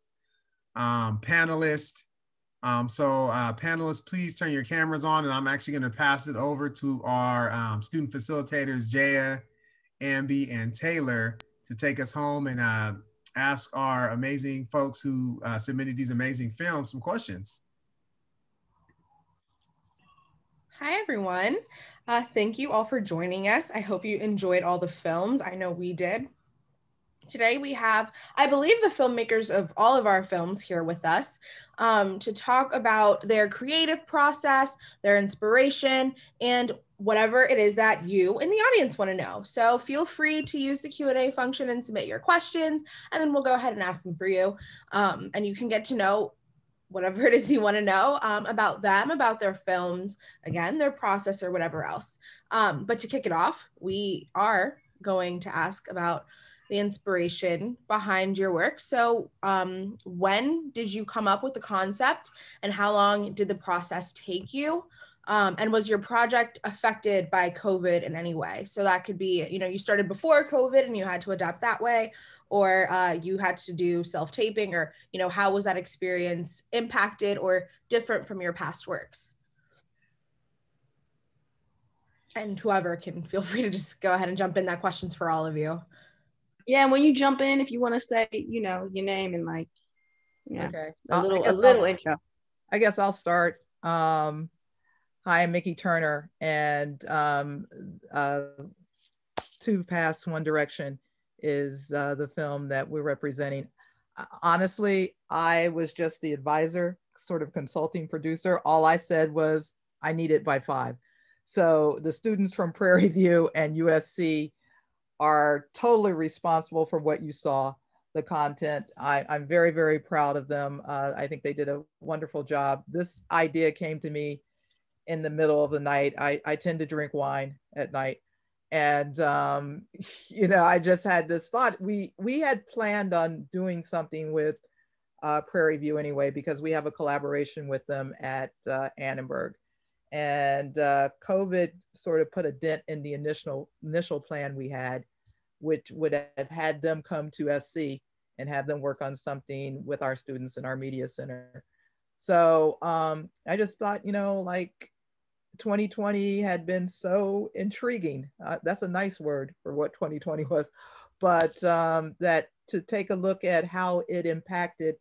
Speaker 46: um, panelists. Um, so uh, panelists, please turn your cameras on and I'm actually gonna pass it over to our um, student facilitators, Jaya, Ambi, and Taylor to take us home and uh, ask our amazing folks who uh, submitted these amazing films some questions.
Speaker 5: Hi, everyone. Uh, thank you all for joining us. I hope you enjoyed all the films. I know we did. Today we have, I believe, the filmmakers of all of our films here with us um, to talk about their creative process, their inspiration, and whatever it is that you in the audience want to know. So feel free to use the Q&A function and submit your questions, and then we'll go ahead and ask them for you. Um, and you can get to know whatever it is you want to know um, about them, about their films, again, their process or whatever else. Um, but to kick it off, we are going to ask about the inspiration behind your work. So, um, when did you come up with the concept and how long did the process take you? Um, and was your project affected by COVID in any way? So, that could be, you know, you started before COVID and you had to adapt that way, or uh, you had to do self-taping or you know how was that experience impacted or different from your past works and whoever can feel free to just go ahead and jump in that questions for all of you
Speaker 3: Yeah, when you jump in, if you want to say, you know, your name and like, yeah,
Speaker 45: Okay.
Speaker 3: a
Speaker 45: I'll- I
Speaker 3: little, a
Speaker 45: guess
Speaker 3: little
Speaker 45: I'll-
Speaker 3: intro.
Speaker 45: I guess I'll start. Um, hi, I'm Mickey Turner, and um, uh, Two Paths, One Direction is uh, the film that we're representing. Uh, Honestly, I was just the advisor, sort of consulting producer. All I said was, I need it by five. So the students from Prairie View and USC are totally responsible for what you saw the content. I, I'm very, very proud of them. Uh, I think they did a wonderful job. This idea came to me in the middle of the night. I, I tend to drink wine at night. And, um, you know, I just had this thought. We, we had planned on doing something with uh, Prairie View anyway, because we have a collaboration with them at uh, Annenberg. And uh, COVID sort of put a dent in the initial, initial plan we had which would have had them come to SC and have them work on something with our students in our media center. So um, I just thought, you know, like 2020 had been so intriguing. Uh, that's a nice word for what 2020 was, but um, that to take a look at how it impacted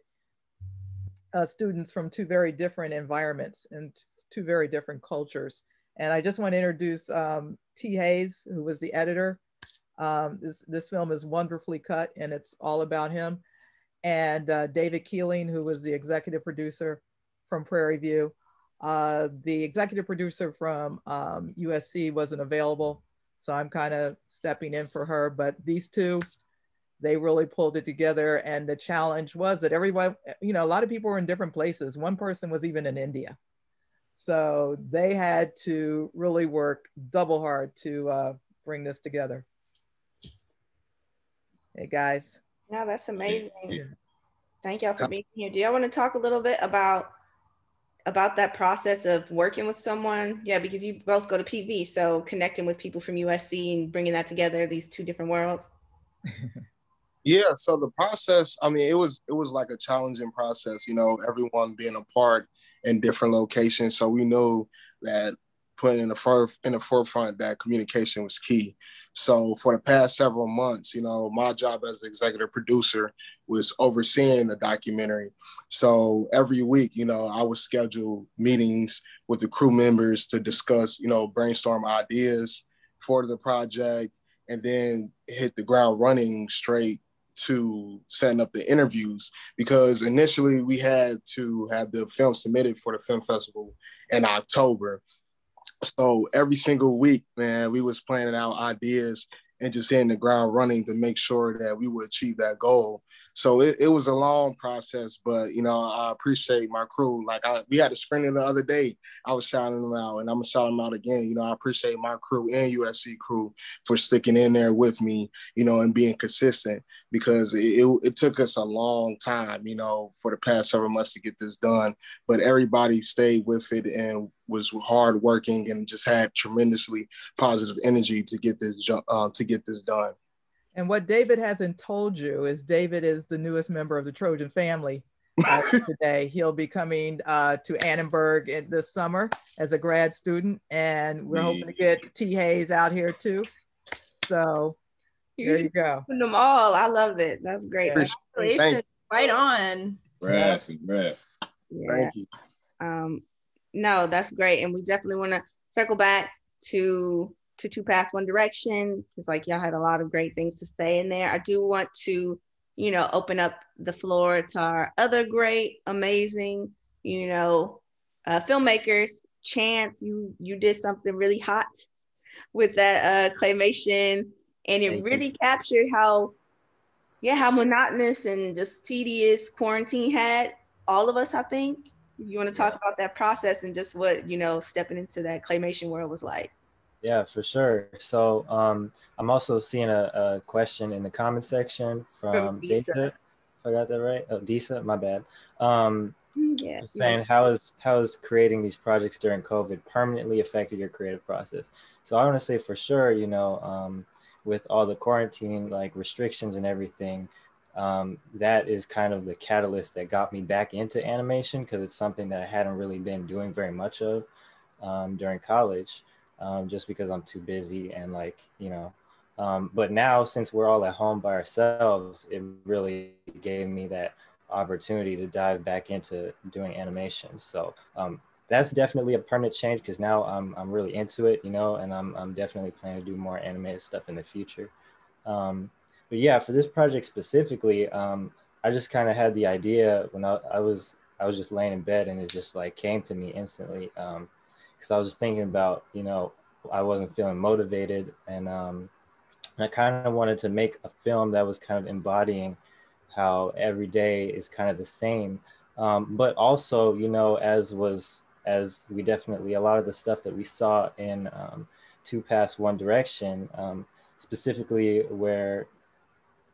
Speaker 45: uh, students from two very different environments and two very different cultures. And I just want to introduce um, T. Hayes, who was the editor um, this, this film is wonderfully cut and it's all about him. And uh, David Keeling, who was the executive producer from Prairie View. Uh, the executive producer from um, USC wasn't available. So I'm kind of stepping in for her. But these two, they really pulled it together. And the challenge was that everyone, you know, a lot of people were in different places. One person was even in India. So they had to really work double hard to uh, bring this together. Hey guys.
Speaker 3: No, that's amazing. Thank y'all for being here. Do y'all want to talk a little bit about about that process of working with someone? Yeah, because you both go to PV, so connecting with people from USC and bringing that together, these two different worlds.
Speaker 47: Yeah, so the process, I mean, it was it was like a challenging process, you know, everyone being apart in different locations. So we know that put in the fore, in the forefront that communication was key. So for the past several months, you know, my job as executive producer was overseeing the documentary. So every week, you know, I would schedule meetings with the crew members to discuss, you know, brainstorm ideas for the project and then hit the ground running straight to setting up the interviews because initially we had to have the film submitted for the film festival in October. So every single week, man, we was planning out ideas and just hitting the ground running to make sure that we would achieve that goal. So it, it was a long process, but you know, I appreciate my crew. Like I, we had a screening the other day. I was shouting them out and I'm gonna shout them out again. You know, I appreciate my crew and USC crew for sticking in there with me, you know, and being consistent because it, it, it took us a long time, you know, for the past several months to get this done. But everybody stayed with it and was hard working and just had tremendously positive energy to get this uh, to get this done.
Speaker 45: And what David hasn't told you is David is the newest member of the Trojan family. Uh, today he'll be coming uh, to Annenberg in this summer as a grad student, and we're hoping to get T Hayes out here too. So there you go.
Speaker 3: Them all, I love it. That's great.
Speaker 5: Congratulations. Right on.
Speaker 4: Congrats, congrats.
Speaker 3: Yeah. Thank you. Um, no, that's great, and we definitely want to circle back to to Two Paths One Direction because like y'all had a lot of great things to say in there. I do want to, you know, open up the floor to our other great, amazing, you know, uh, filmmakers. Chance, you you did something really hot with that uh, claymation, and it Thank really you. captured how, yeah, how monotonous and just tedious quarantine had all of us. I think you want to talk about that process and just what you know stepping into that claymation world was like.
Speaker 48: Yeah, for sure. So um, I'm also seeing a, a, question in the comment section from Desa. If I got that right. Oh, Desa, my bad. Um,
Speaker 3: mm, yeah.
Speaker 48: Saying
Speaker 3: yeah.
Speaker 48: how is how is creating these projects during COVID permanently affected your creative process? So I want to say for sure, you know, um, with all the quarantine like restrictions and everything, um, that is kind of the catalyst that got me back into animation because it's something that I hadn't really been doing very much of um, during college um, just because I'm too busy and like, you know, um, but now since we're all at home by ourselves, it really gave me that opportunity to dive back into doing animation. So um, that's definitely a permanent change because now I'm, I'm really into it, you know, and I'm, I'm definitely planning to do more animated stuff in the future. Um, but yeah, for this project specifically, um, I just kind of had the idea when I, I, was I was just laying in bed and it just like came to me instantly. Um, because I was just thinking about, you know, I wasn't feeling motivated, and um, I kind of wanted to make a film that was kind of embodying how every day is kind of the same, um, but also, you know, as was as we definitely a lot of the stuff that we saw in um, Two Paths One Direction, um, specifically where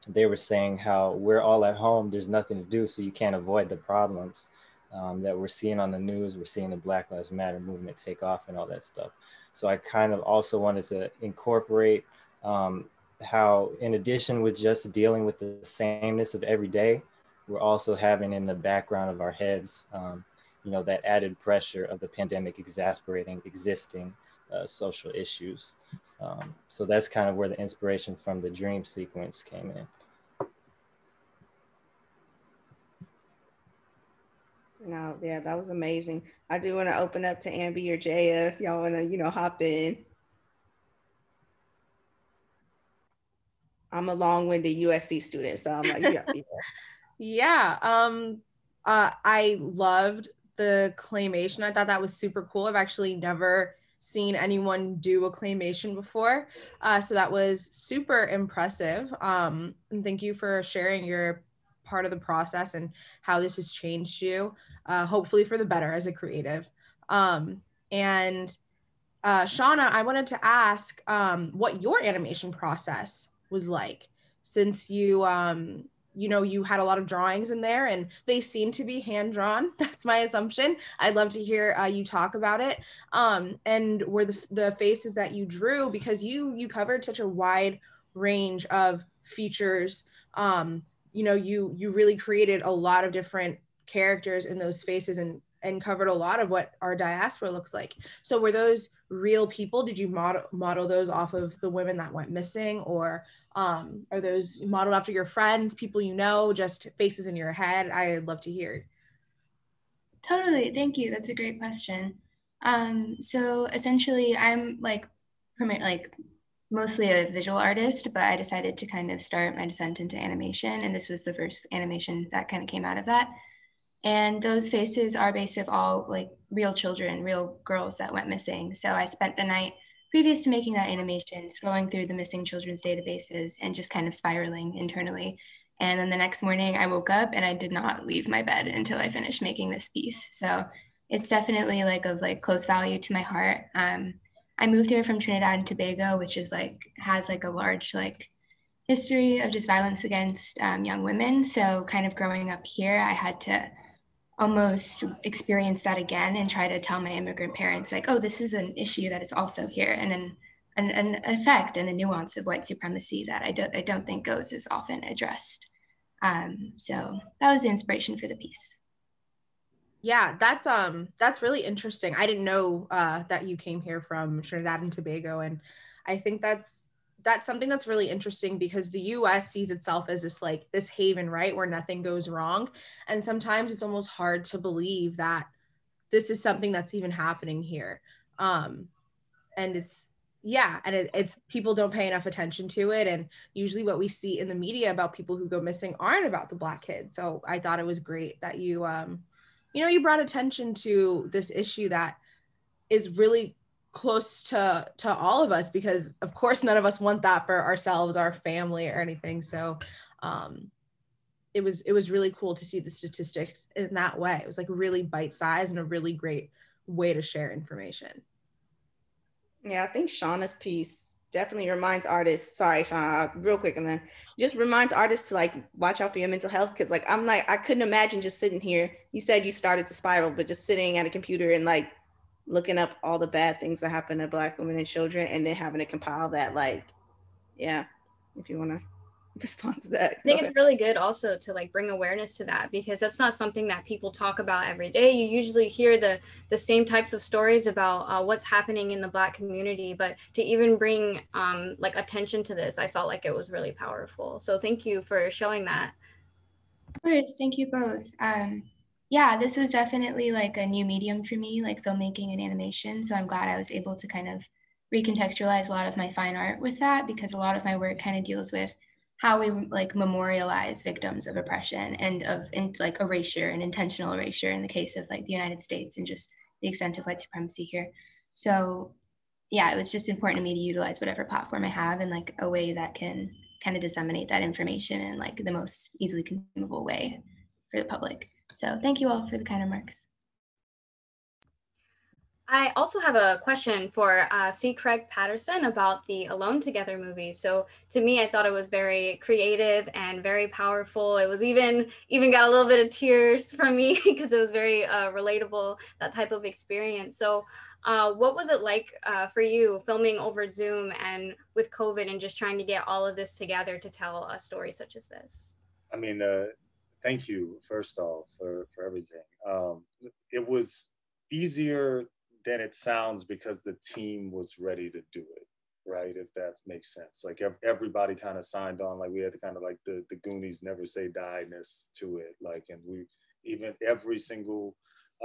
Speaker 48: they were saying how we're all at home, there's nothing to do, so you can't avoid the problems um, that we're seeing on the news. We're seeing the Black Lives Matter movement take off and all that stuff. So I kind of also wanted to incorporate um, how, in addition with just dealing with the sameness of every day, we're also having in the background of our heads, um, you know, that added pressure of the pandemic exasperating existing uh, social issues. Um, so that's kind of where the inspiration from the dream sequence came in.
Speaker 3: No, yeah, that was amazing. I do want to open up to Ambi or Jaya if y'all want to, you know, hop in. I'm a long-winded USC student, so I'm like, yeah. yeah.
Speaker 5: yeah. Um, uh, I loved the claymation. I thought that was super cool. I've actually never seen anyone do a claymation before, uh, so that was super impressive. Um, and thank you for sharing your part of the process and how this has changed you, uh, hopefully for the better as a creative. Um, and uh, Shauna, I wanted to ask um, what your animation process was like since you um, you know you had a lot of drawings in there and they seem to be hand drawn that's my assumption i'd love to hear uh, you talk about it um, and were the, the faces that you drew because you you covered such a wide range of features um, you know you you really created a lot of different characters in those faces and and covered a lot of what our diaspora looks like. So were those real people? Did you model model those off of the women that went missing, or um, are those modeled after your friends, people you know, just faces in your head? I'd love to hear.
Speaker 43: Totally. Thank you. That's a great question. Um, so essentially, I'm like, like mostly a visual artist, but I decided to kind of start my descent into animation, and this was the first animation that kind of came out of that. And those faces are based of all like real children, real girls that went missing. So I spent the night previous to making that animation, scrolling through the missing children's databases and just kind of spiraling internally. And then the next morning, I woke up and I did not leave my bed until I finished making this piece. So it's definitely like of like close value to my heart. Um, I moved here from Trinidad and Tobago, which is like has like a large like history of just violence against um, young women. So kind of growing up here, I had to almost experience that again and try to tell my immigrant parents like, oh, this is an issue that is also here, and an an, an effect and a nuance of white supremacy that I don't I don't think goes as often addressed. Um, so that was the inspiration for the piece
Speaker 5: yeah that's um that's really interesting i didn't know uh that you came here from trinidad and tobago and i think that's that's something that's really interesting because the us sees itself as this like this haven right where nothing goes wrong. And sometimes it's almost hard to believe that this is something that's even happening here. Um and it's yeah and it, it's people don't pay enough attention to it. And usually what we see in the media about people who go missing aren't about the black kids. So i thought it was great that you um you know you brought attention to this issue that is really close to to all of us because of course none of us want that for ourselves our family or anything. So um it was it was really cool to see the statistics in that way. It was like really bite size and a really great way to share information.
Speaker 3: Yeah i think shauna's piece definitely reminds artists sorry Shauna, real quick and then just reminds artists to like watch out for your mental health because like i'm like i couldn't imagine just sitting here. You said you started to spiral but just sitting at a computer and like looking up all the bad things that happen to black women and children and then having to compile that like yeah if you want to respond to that.
Speaker 4: I think it's really good also to like bring awareness to that because that's not something that people talk about every day. You usually hear the the same types of stories about uh, what's happening in the Black community, but to even bring um, like attention to this, I felt like it was really powerful. So thank you for showing that.
Speaker 43: Of course, thank you both. Um, yeah, this was definitely like a new medium for me, like filmmaking and animation. So I'm glad I was able to kind of recontextualize a lot of my fine art with that because a lot of my work kind of deals with how we like memorialize victims of oppression and of in, like erasure and intentional erasure in the case of like the United States and just the extent of white supremacy here. So yeah, it was just important to me to utilize whatever platform I have in like a way that can kind of disseminate that information in like the most easily consumable way for the public. So thank you all for the kind remarks.
Speaker 4: I also have a question for uh, C. Craig Patterson about the Alone Together movie. So to me, I thought it was very creative and very powerful. It was even even got a little bit of tears from me because it was very uh, relatable that type of experience. So uh, what was it like uh, for you filming over Zoom and with COVID and just trying to get all of this together to tell a story such as this?
Speaker 31: I mean, uh, thank you first off for for everything. Um, it was easier than it sounds because the team was ready to do it right if that makes sense like everybody kind of signed on like we had to kind of like the the goonies never say die-ness to it like and we even every single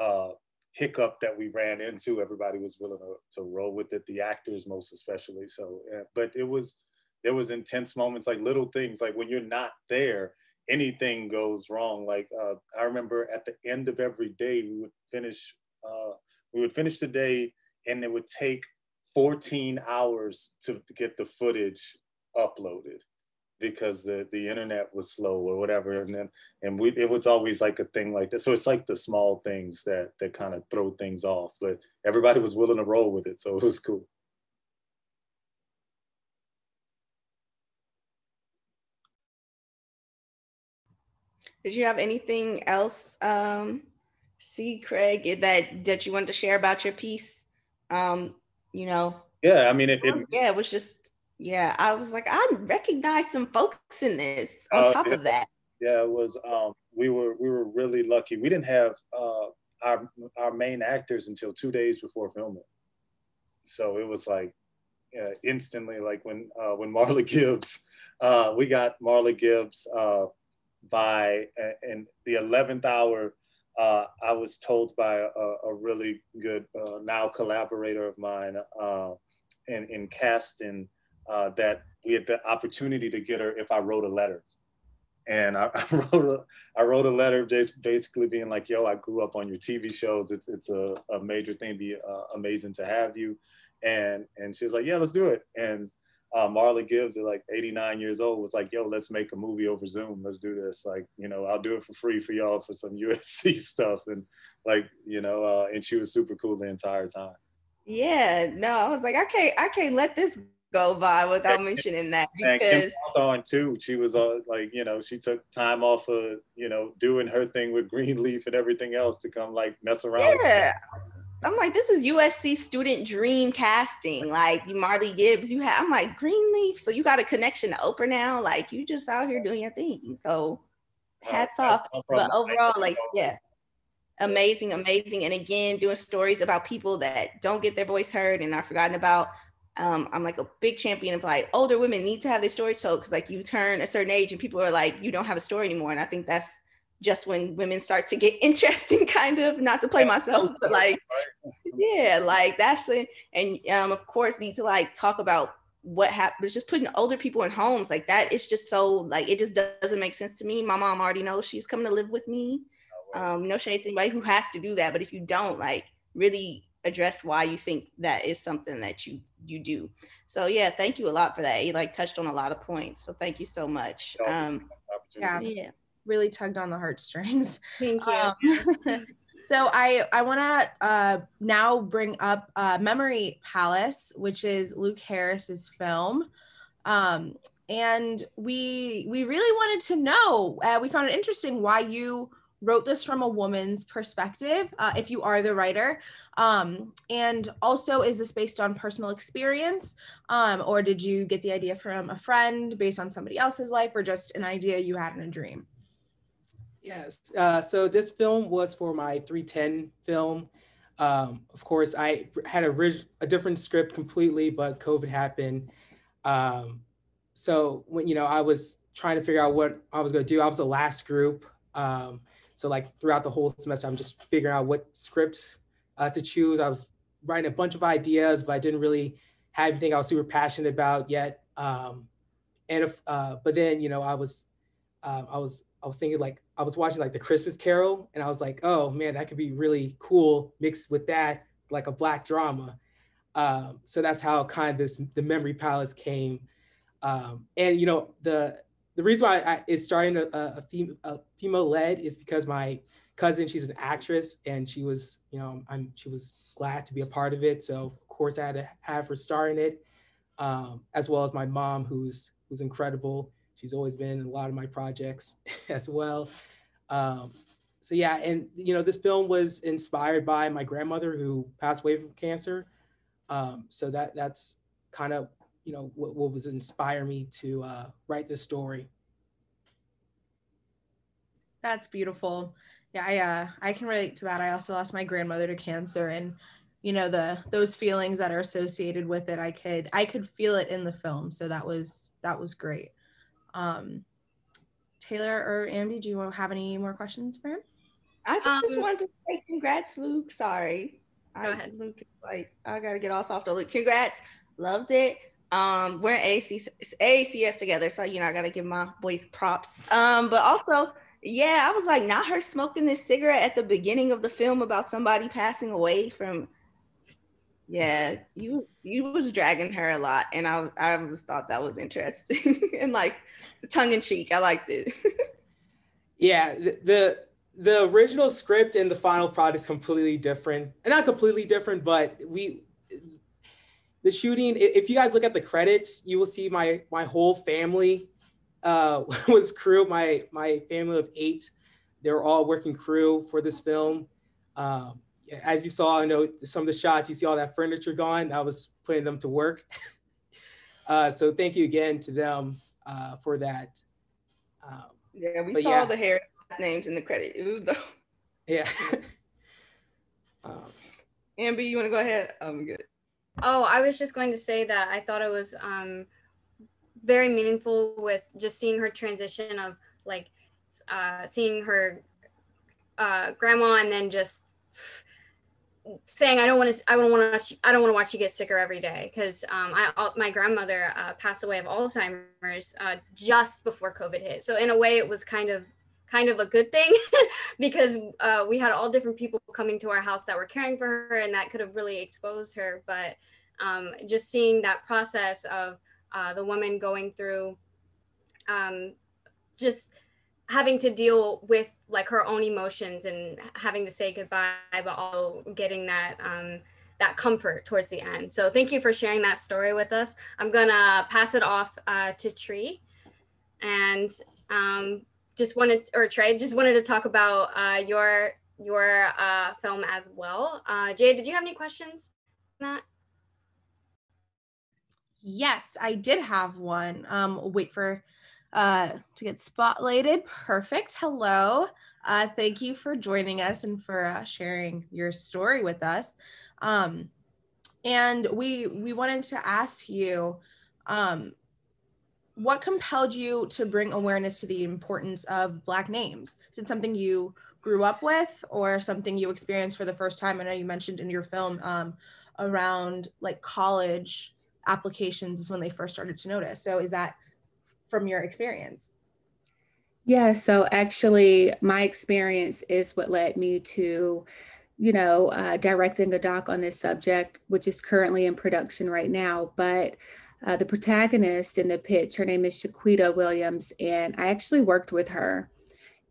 Speaker 31: uh hiccup that we ran into everybody was willing to, to roll with it the actors most especially so uh, but it was there was intense moments like little things like when you're not there anything goes wrong. Like uh, i remember at the end of every day we would finish uh, we would finish the day and it would take 14 hours to, get the footage uploaded because the the internet was slow or whatever. And then and we it was always like a thing like that so it's like the small things that that kind of throw things off but everybody was willing to roll with it. So it was cool
Speaker 3: did you have anything else um C. Craig that that you wanted to share about your piece? Um you know?
Speaker 31: Yeah i mean it, it
Speaker 3: yeah it was just yeah i was like i recognize some folks in this on uh, top
Speaker 31: it,
Speaker 3: of that.
Speaker 31: Yeah it was um we were we were really lucky. We didn't have uh our our main actors until two days before filming. So it was like uh, instantly, like when uh, when Marla Gibbs, uh, we got Marla Gibbs uh, by in the eleventh hour. Uh, I was told by a, a really good uh, now collaborator of mine in in casting that we had the opportunity to get her if I wrote a letter and I, I, wrote a I wrote a letter just basically being like, "Yo, I grew up on your TV shows. It's it's a, a major thing. Be uh, amazing to have you." And and she was like, "Yeah, let's do it." And uh, Marla Gibbs at like 89 years old was like, "Yo, let's make a movie over Zoom. Let's do this. Like, you know, I'll do it for free for y'all for some USC stuff." And like, you know, uh, and she was super cool the entire time.
Speaker 3: Yeah, no, I was like, I can't, I can't let this go by without mentioning that because
Speaker 31: on too. She was uh, like, you know, she took time off of, you know, doing her thing with Greenleaf and everything else to come like mess around.
Speaker 3: Yeah. I'm like, this is USC student dream casting. Like you Marla Gibbs, you have I'm like Greenleaf. So you got a connection to Oprah now. Like you just out here doing your thing. So hats off. But overall, like, yeah. Amazing, amazing. And again, doing stories about people that don't get their voice heard and are forgotten about um, I'm like a big champion of like older women need to have their stories told because like you turn a certain age and people are like you don't have a story anymore and I think that's just when women start to get interesting kind of not to play myself but like yeah like that's it. And um, of course need to like talk about what happens just putting older people in homes like that it's just so like it just doesn't make sense to me. My mom already knows she's coming to live with me. Um no shade to anybody who has to do that but if you don't like really address why you think that is something that you you do. So yeah thank you a lot for that. You like touched on a lot of points so thank you so much. Um
Speaker 5: yeah,
Speaker 3: yeah
Speaker 5: really tugged on the heartstrings
Speaker 4: thank you
Speaker 5: um, so i i want to uh now bring up uh memory palace which is luke harris's film um and we we really wanted to know uh, we found it interesting why you wrote this from a woman's perspective, uh, if you are the writer? Um, and also, is this based on personal experience? Um, or did you get the idea from a friend based on somebody else's life, or just an idea you had in a dream?
Speaker 49: Yes. Uh, so this film was for my 310 film. Um, of course, I had a, a different script completely, but COVID happened. Um, so when you know, I was trying to figure out what I was going to do. I was the last group. Um, so like throughout the whole semester, I'm just figuring out what script uh, to choose. I was writing a bunch of ideas, but I didn't really have anything I was super passionate about yet. Um, and if, uh, but then you know I was uh, I was I was thinking like I was watching like the Christmas Carol, and I was like, oh man, that could be really cool mixed with that like a black drama. Um, so that's how kind of this the memory palace came. Um, and you know the the reason why I, it's starting a, a, fem, a female led is because my cousin, she's an actress, and she was, you know, I'm she was glad to be a part of it. So of course I had to have her star in it, um, as well as my mom, who's who's incredible. She's always been in a lot of my projects as well. Um, so yeah, and you know, this film was inspired by my grandmother who passed away from cancer. Um, so that that's kind of you know what, what was inspire me to uh, write this story.
Speaker 5: That's beautiful. Yeah i uh, i can relate to that. I also lost my grandmother to cancer and you know the those feelings that are associated with it i could i could feel it in the film. So that was that was great. Um taylor or andy do you have any more questions for him?
Speaker 3: I just um, wanted to say congrats luke. Sorry.
Speaker 4: go
Speaker 3: I,
Speaker 4: ahead.
Speaker 3: Luke like i gotta get all soft on luke. Congrats. Loved it. Um, we're in AAC, AACS together, so you know I gotta give my boys props. Um, but also, yeah, I was like, not her smoking this cigarette at the beginning of the film about somebody passing away from. Yeah, you you was dragging her a lot, and I I was thought that was interesting and like tongue in cheek. I liked it.
Speaker 49: yeah, the, the the original script and the final product completely different, and not completely different, but we the shooting if you guys look at the credits you will see my my whole family uh, was crew my my family of eight they were all working crew for this film um, as you saw i know some of the shots you see all that furniture gone i was putting them to work uh, so thank you again to them uh, for that
Speaker 3: um, yeah we saw yeah. the hair names in the credit it was the
Speaker 49: yeah
Speaker 3: Um, Amber, you want to go ahead? I'm good.
Speaker 4: Oh, I was just going to say that I thought it was um, very meaningful with just seeing her transition of like uh, seeing her uh, grandma and then just saying I don't want to I don't want to I don't want to watch you get sicker every day because um, I my grandmother uh, passed away of Alzheimer's uh, just before COVID hit. So in a way, it was kind of kind of a good thing because uh, we had all different people coming to our house that were caring for her and that could have really exposed her. But um, just seeing that process of uh, the woman going through um, just having to deal with like her own emotions and having to say goodbye, but also getting that um, that comfort towards the end. So thank you for sharing that story with us. I'm gonna pass it off uh, to Tree, and um, just wanted or Trey just wanted to talk about uh, your your uh, film as well. Uh, Jay, did you have any questions? That.
Speaker 5: Yes, I did have one. Um, wait for uh, to get spotlighted. Perfect. Hello. Uh, thank you for joining us and for uh, sharing your story with us. Um, and we we wanted to ask you, um, what compelled you to bring awareness to the importance of Black names? Is it something you grew up with, or something you experienced for the first time? I know you mentioned in your film um, around like college applications is when they first started to notice. So is that from your experience?
Speaker 50: Yeah, so actually, my experience is what led me to, you know, uh, directing a doc on this subject, which is currently in production right now. But uh, the protagonist in the pitch, her name is Shaquita Williams, and I actually worked with her.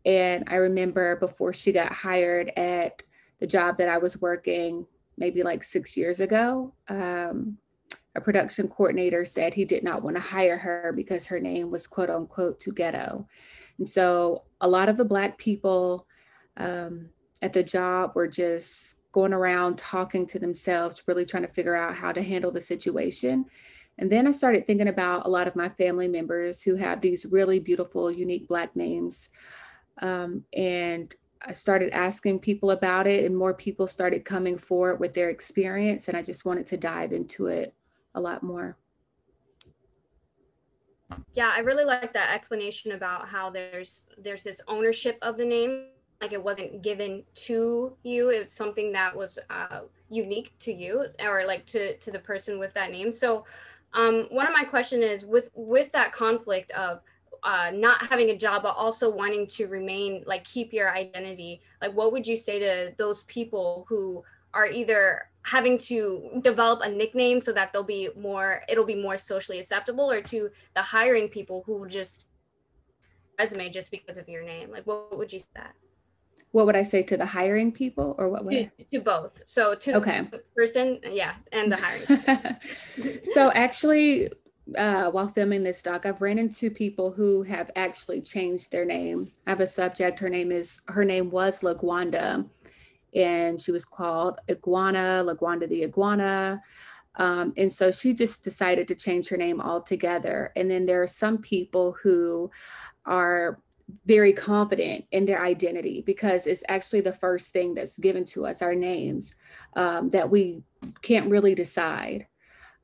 Speaker 50: And I remember before she got hired at the job that I was working, maybe like six years ago, um, a production coordinator said he did not want to hire her because her name was quote unquote too ghetto. And so a lot of the Black people um, at the job were just going around talking to themselves, really trying to figure out how to handle the situation. And then I started thinking about a lot of my family members who have these really beautiful, unique Black names. Um, and I started asking people about it, and more people started coming forward with their experience. And I just wanted to dive into it a lot more.
Speaker 4: Yeah, I really like that explanation about how there's there's this ownership of the name, like it wasn't given to you. It's something that was uh, unique to you, or like to to the person with that name. So, um, one of my question is with with that conflict of uh, not having a job but also wanting to remain like keep your identity like what would you say to those people who are either having to develop a nickname so that they'll be more it'll be more socially acceptable or to the hiring people who just resume just because of your name? Like what would you say that?
Speaker 50: What would I say to the hiring people or what would
Speaker 4: to,
Speaker 50: I?
Speaker 4: to both. So to
Speaker 50: Okay.
Speaker 4: the person yeah and the hiring
Speaker 50: so actually uh, while filming this doc i've ran into people who have actually changed their name. I have a subject her name is her name was laguanda and she was called iguana laguanda the iguana. Um, and so she just decided to change her name altogether. And then there are some people who are very confident in their identity because it's actually the first thing that's given to us our names um, that we can't really decide.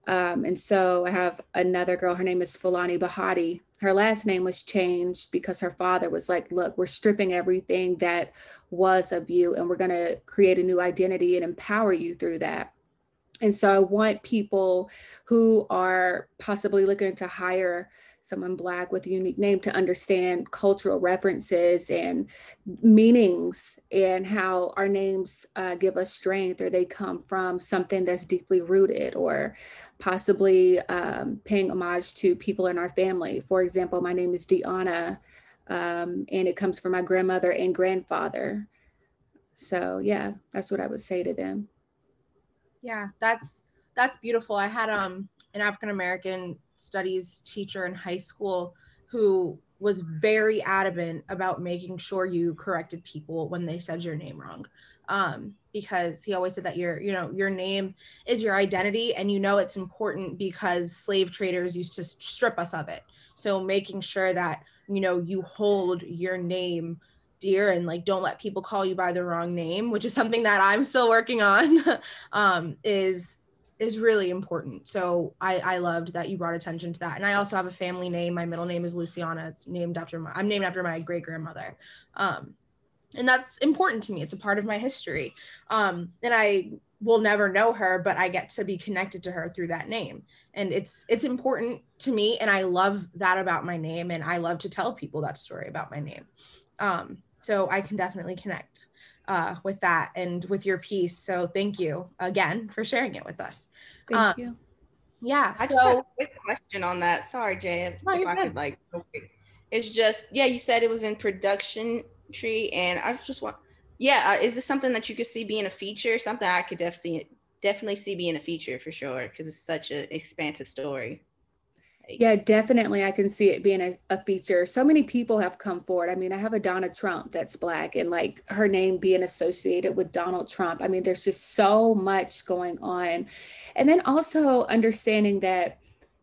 Speaker 50: Um, and so I have another girl, her name is Fulani Bahati. Her last name was changed because her father was like, Look, we're stripping everything that was of you, and we're going to create a new identity and empower you through that. And so I want people who are possibly looking to hire someone Black with a unique name to understand cultural references and meanings and how our names uh, give us strength or they come from something that's deeply rooted or possibly um, paying homage to people in our family. For example, my name is Deanna um, and it comes from my grandmother and grandfather. So, yeah, that's what I would say to them.
Speaker 5: Yeah, that's that's beautiful. I had um an African American studies teacher in high school who was very adamant about making sure you corrected people when they said your name wrong. Um, because he always said that your, you know, your name is your identity and you know it's important because slave traders used to strip us of it. So making sure that, you know, you hold your name dear and like don't let people call you by the wrong name which is something that i'm still working on um, is is really important. So i i loved that you brought attention to that. And i also have a family name. My middle name is luciana. It's named after my i'm named after my great grandmother um, and that's important to me. It's a part of my history. Um, and i will never know her but i get to be connected to her through that name. And it's it's important to me and i love that about my name and i love to tell people that story about my name. Um, so I can definitely connect uh, with that and with your piece. So thank you again for sharing it with us.
Speaker 50: Thank
Speaker 5: Um,
Speaker 50: you.
Speaker 5: Yeah.
Speaker 3: I
Speaker 5: so
Speaker 3: just have a quick question on that. Sorry, Jay, if,
Speaker 5: No,
Speaker 3: if I
Speaker 5: good.
Speaker 3: could like, real it's just yeah. You said it was in production tree, and I just want yeah. Uh, is this something that you could see being a feature? Something I could def- see, definitely see being a feature for sure because it's such an expansive story.
Speaker 50: Yeah, definitely. I can see it being a, a feature. So many people have come forward. I mean, I have a Donna Trump that's Black, and like her name being associated with Donald Trump. I mean, there's just so much going on. And then also understanding that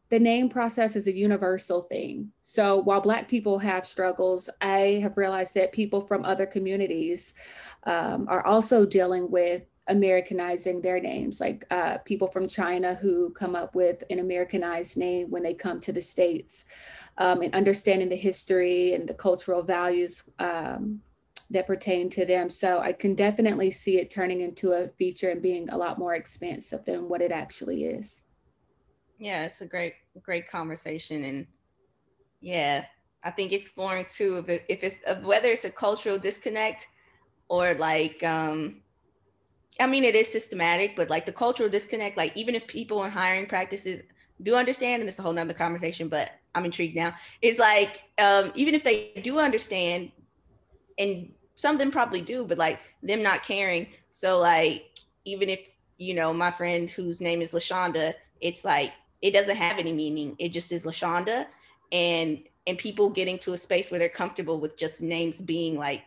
Speaker 50: the name process is a universal thing. So while Black people have struggles, I have realized that people from other communities um, are also dealing with Americanizing their names, like uh, people from China who come up with an Americanized name when they come to the States, um, and understanding the history and the cultural values um, that pertain to them. So I can definitely see it turning into a feature and being a lot more expansive than what it actually is.
Speaker 3: Yeah, it's a great, great conversation, and yeah, I think exploring too if, it, if it's whether it's a cultural disconnect or like, um, I mean, it is systematic, but like the cultural disconnect, like even if people in hiring practices do understand, and this is a whole nother conversation, but I'm intrigued now. Is like um, even if they do understand, and some of them probably do, but like them not caring. So like even if you know my friend whose name is Lashonda, it's like it doesn't have any meaning. It just is Lashonda, and and people getting to a space where they're comfortable with just names being like,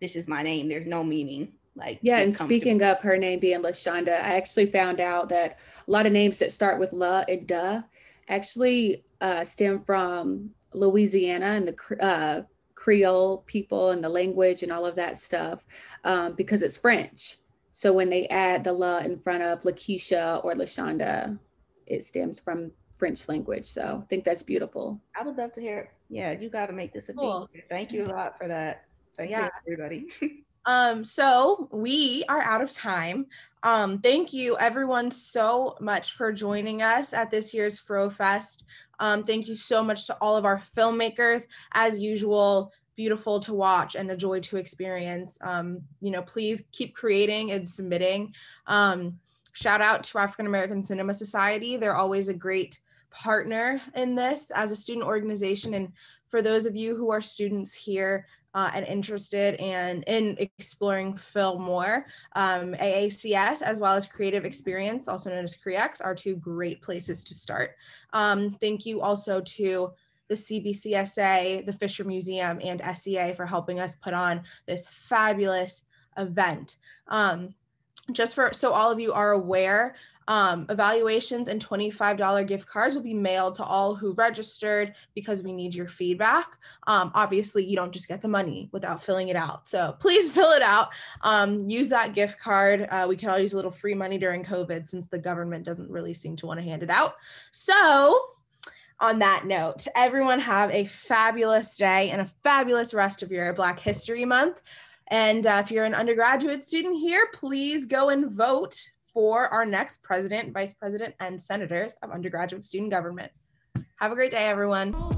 Speaker 3: this is my name. There's no meaning. Like
Speaker 50: Yeah, and speaking of her name being LaShonda, I actually found out that a lot of names that start with La and Da actually uh, stem from Louisiana and the uh, Creole people and the language and all of that stuff um, because it's French. So when they add the La in front of Lakeisha or LaShonda, it stems from French language. So I think that's beautiful.
Speaker 3: I would love to hear. it. Yeah, you got to make this a
Speaker 5: Cool.
Speaker 3: feature. Thank you a lot for that. Thank
Speaker 5: Yeah.
Speaker 3: you, everybody.
Speaker 5: Um, so we are out of time. Um, thank you everyone so much for joining us at this year's Fro Fest. Um, thank you so much to all of our filmmakers. As usual, beautiful to watch and a joy to experience. Um, you know, please keep creating and submitting. Um, shout out to African American Cinema Society. They're always a great partner in this as a student organization. And for those of you who are students here, uh, and interested in in exploring film more, um, AACS as well as Creative Experience, also known as CREX, are two great places to start. Um, thank you also to the CBCSA, the Fisher Museum, and SCA for helping us put on this fabulous event. Um, just for so all of you are aware, um, evaluations and $25 gift cards will be mailed to all who registered because we need your feedback. Um, obviously, you don't just get the money without filling it out. So please fill it out. Um, use that gift card. Uh, we could all use a little free money during COVID since the government doesn't really seem to want to hand it out. So, on that note, everyone have a fabulous day and a fabulous rest of your Black History Month. And uh, if you're an undergraduate student here, please go and vote for our next president, vice president, and senators of undergraduate student government. Have a great day, everyone.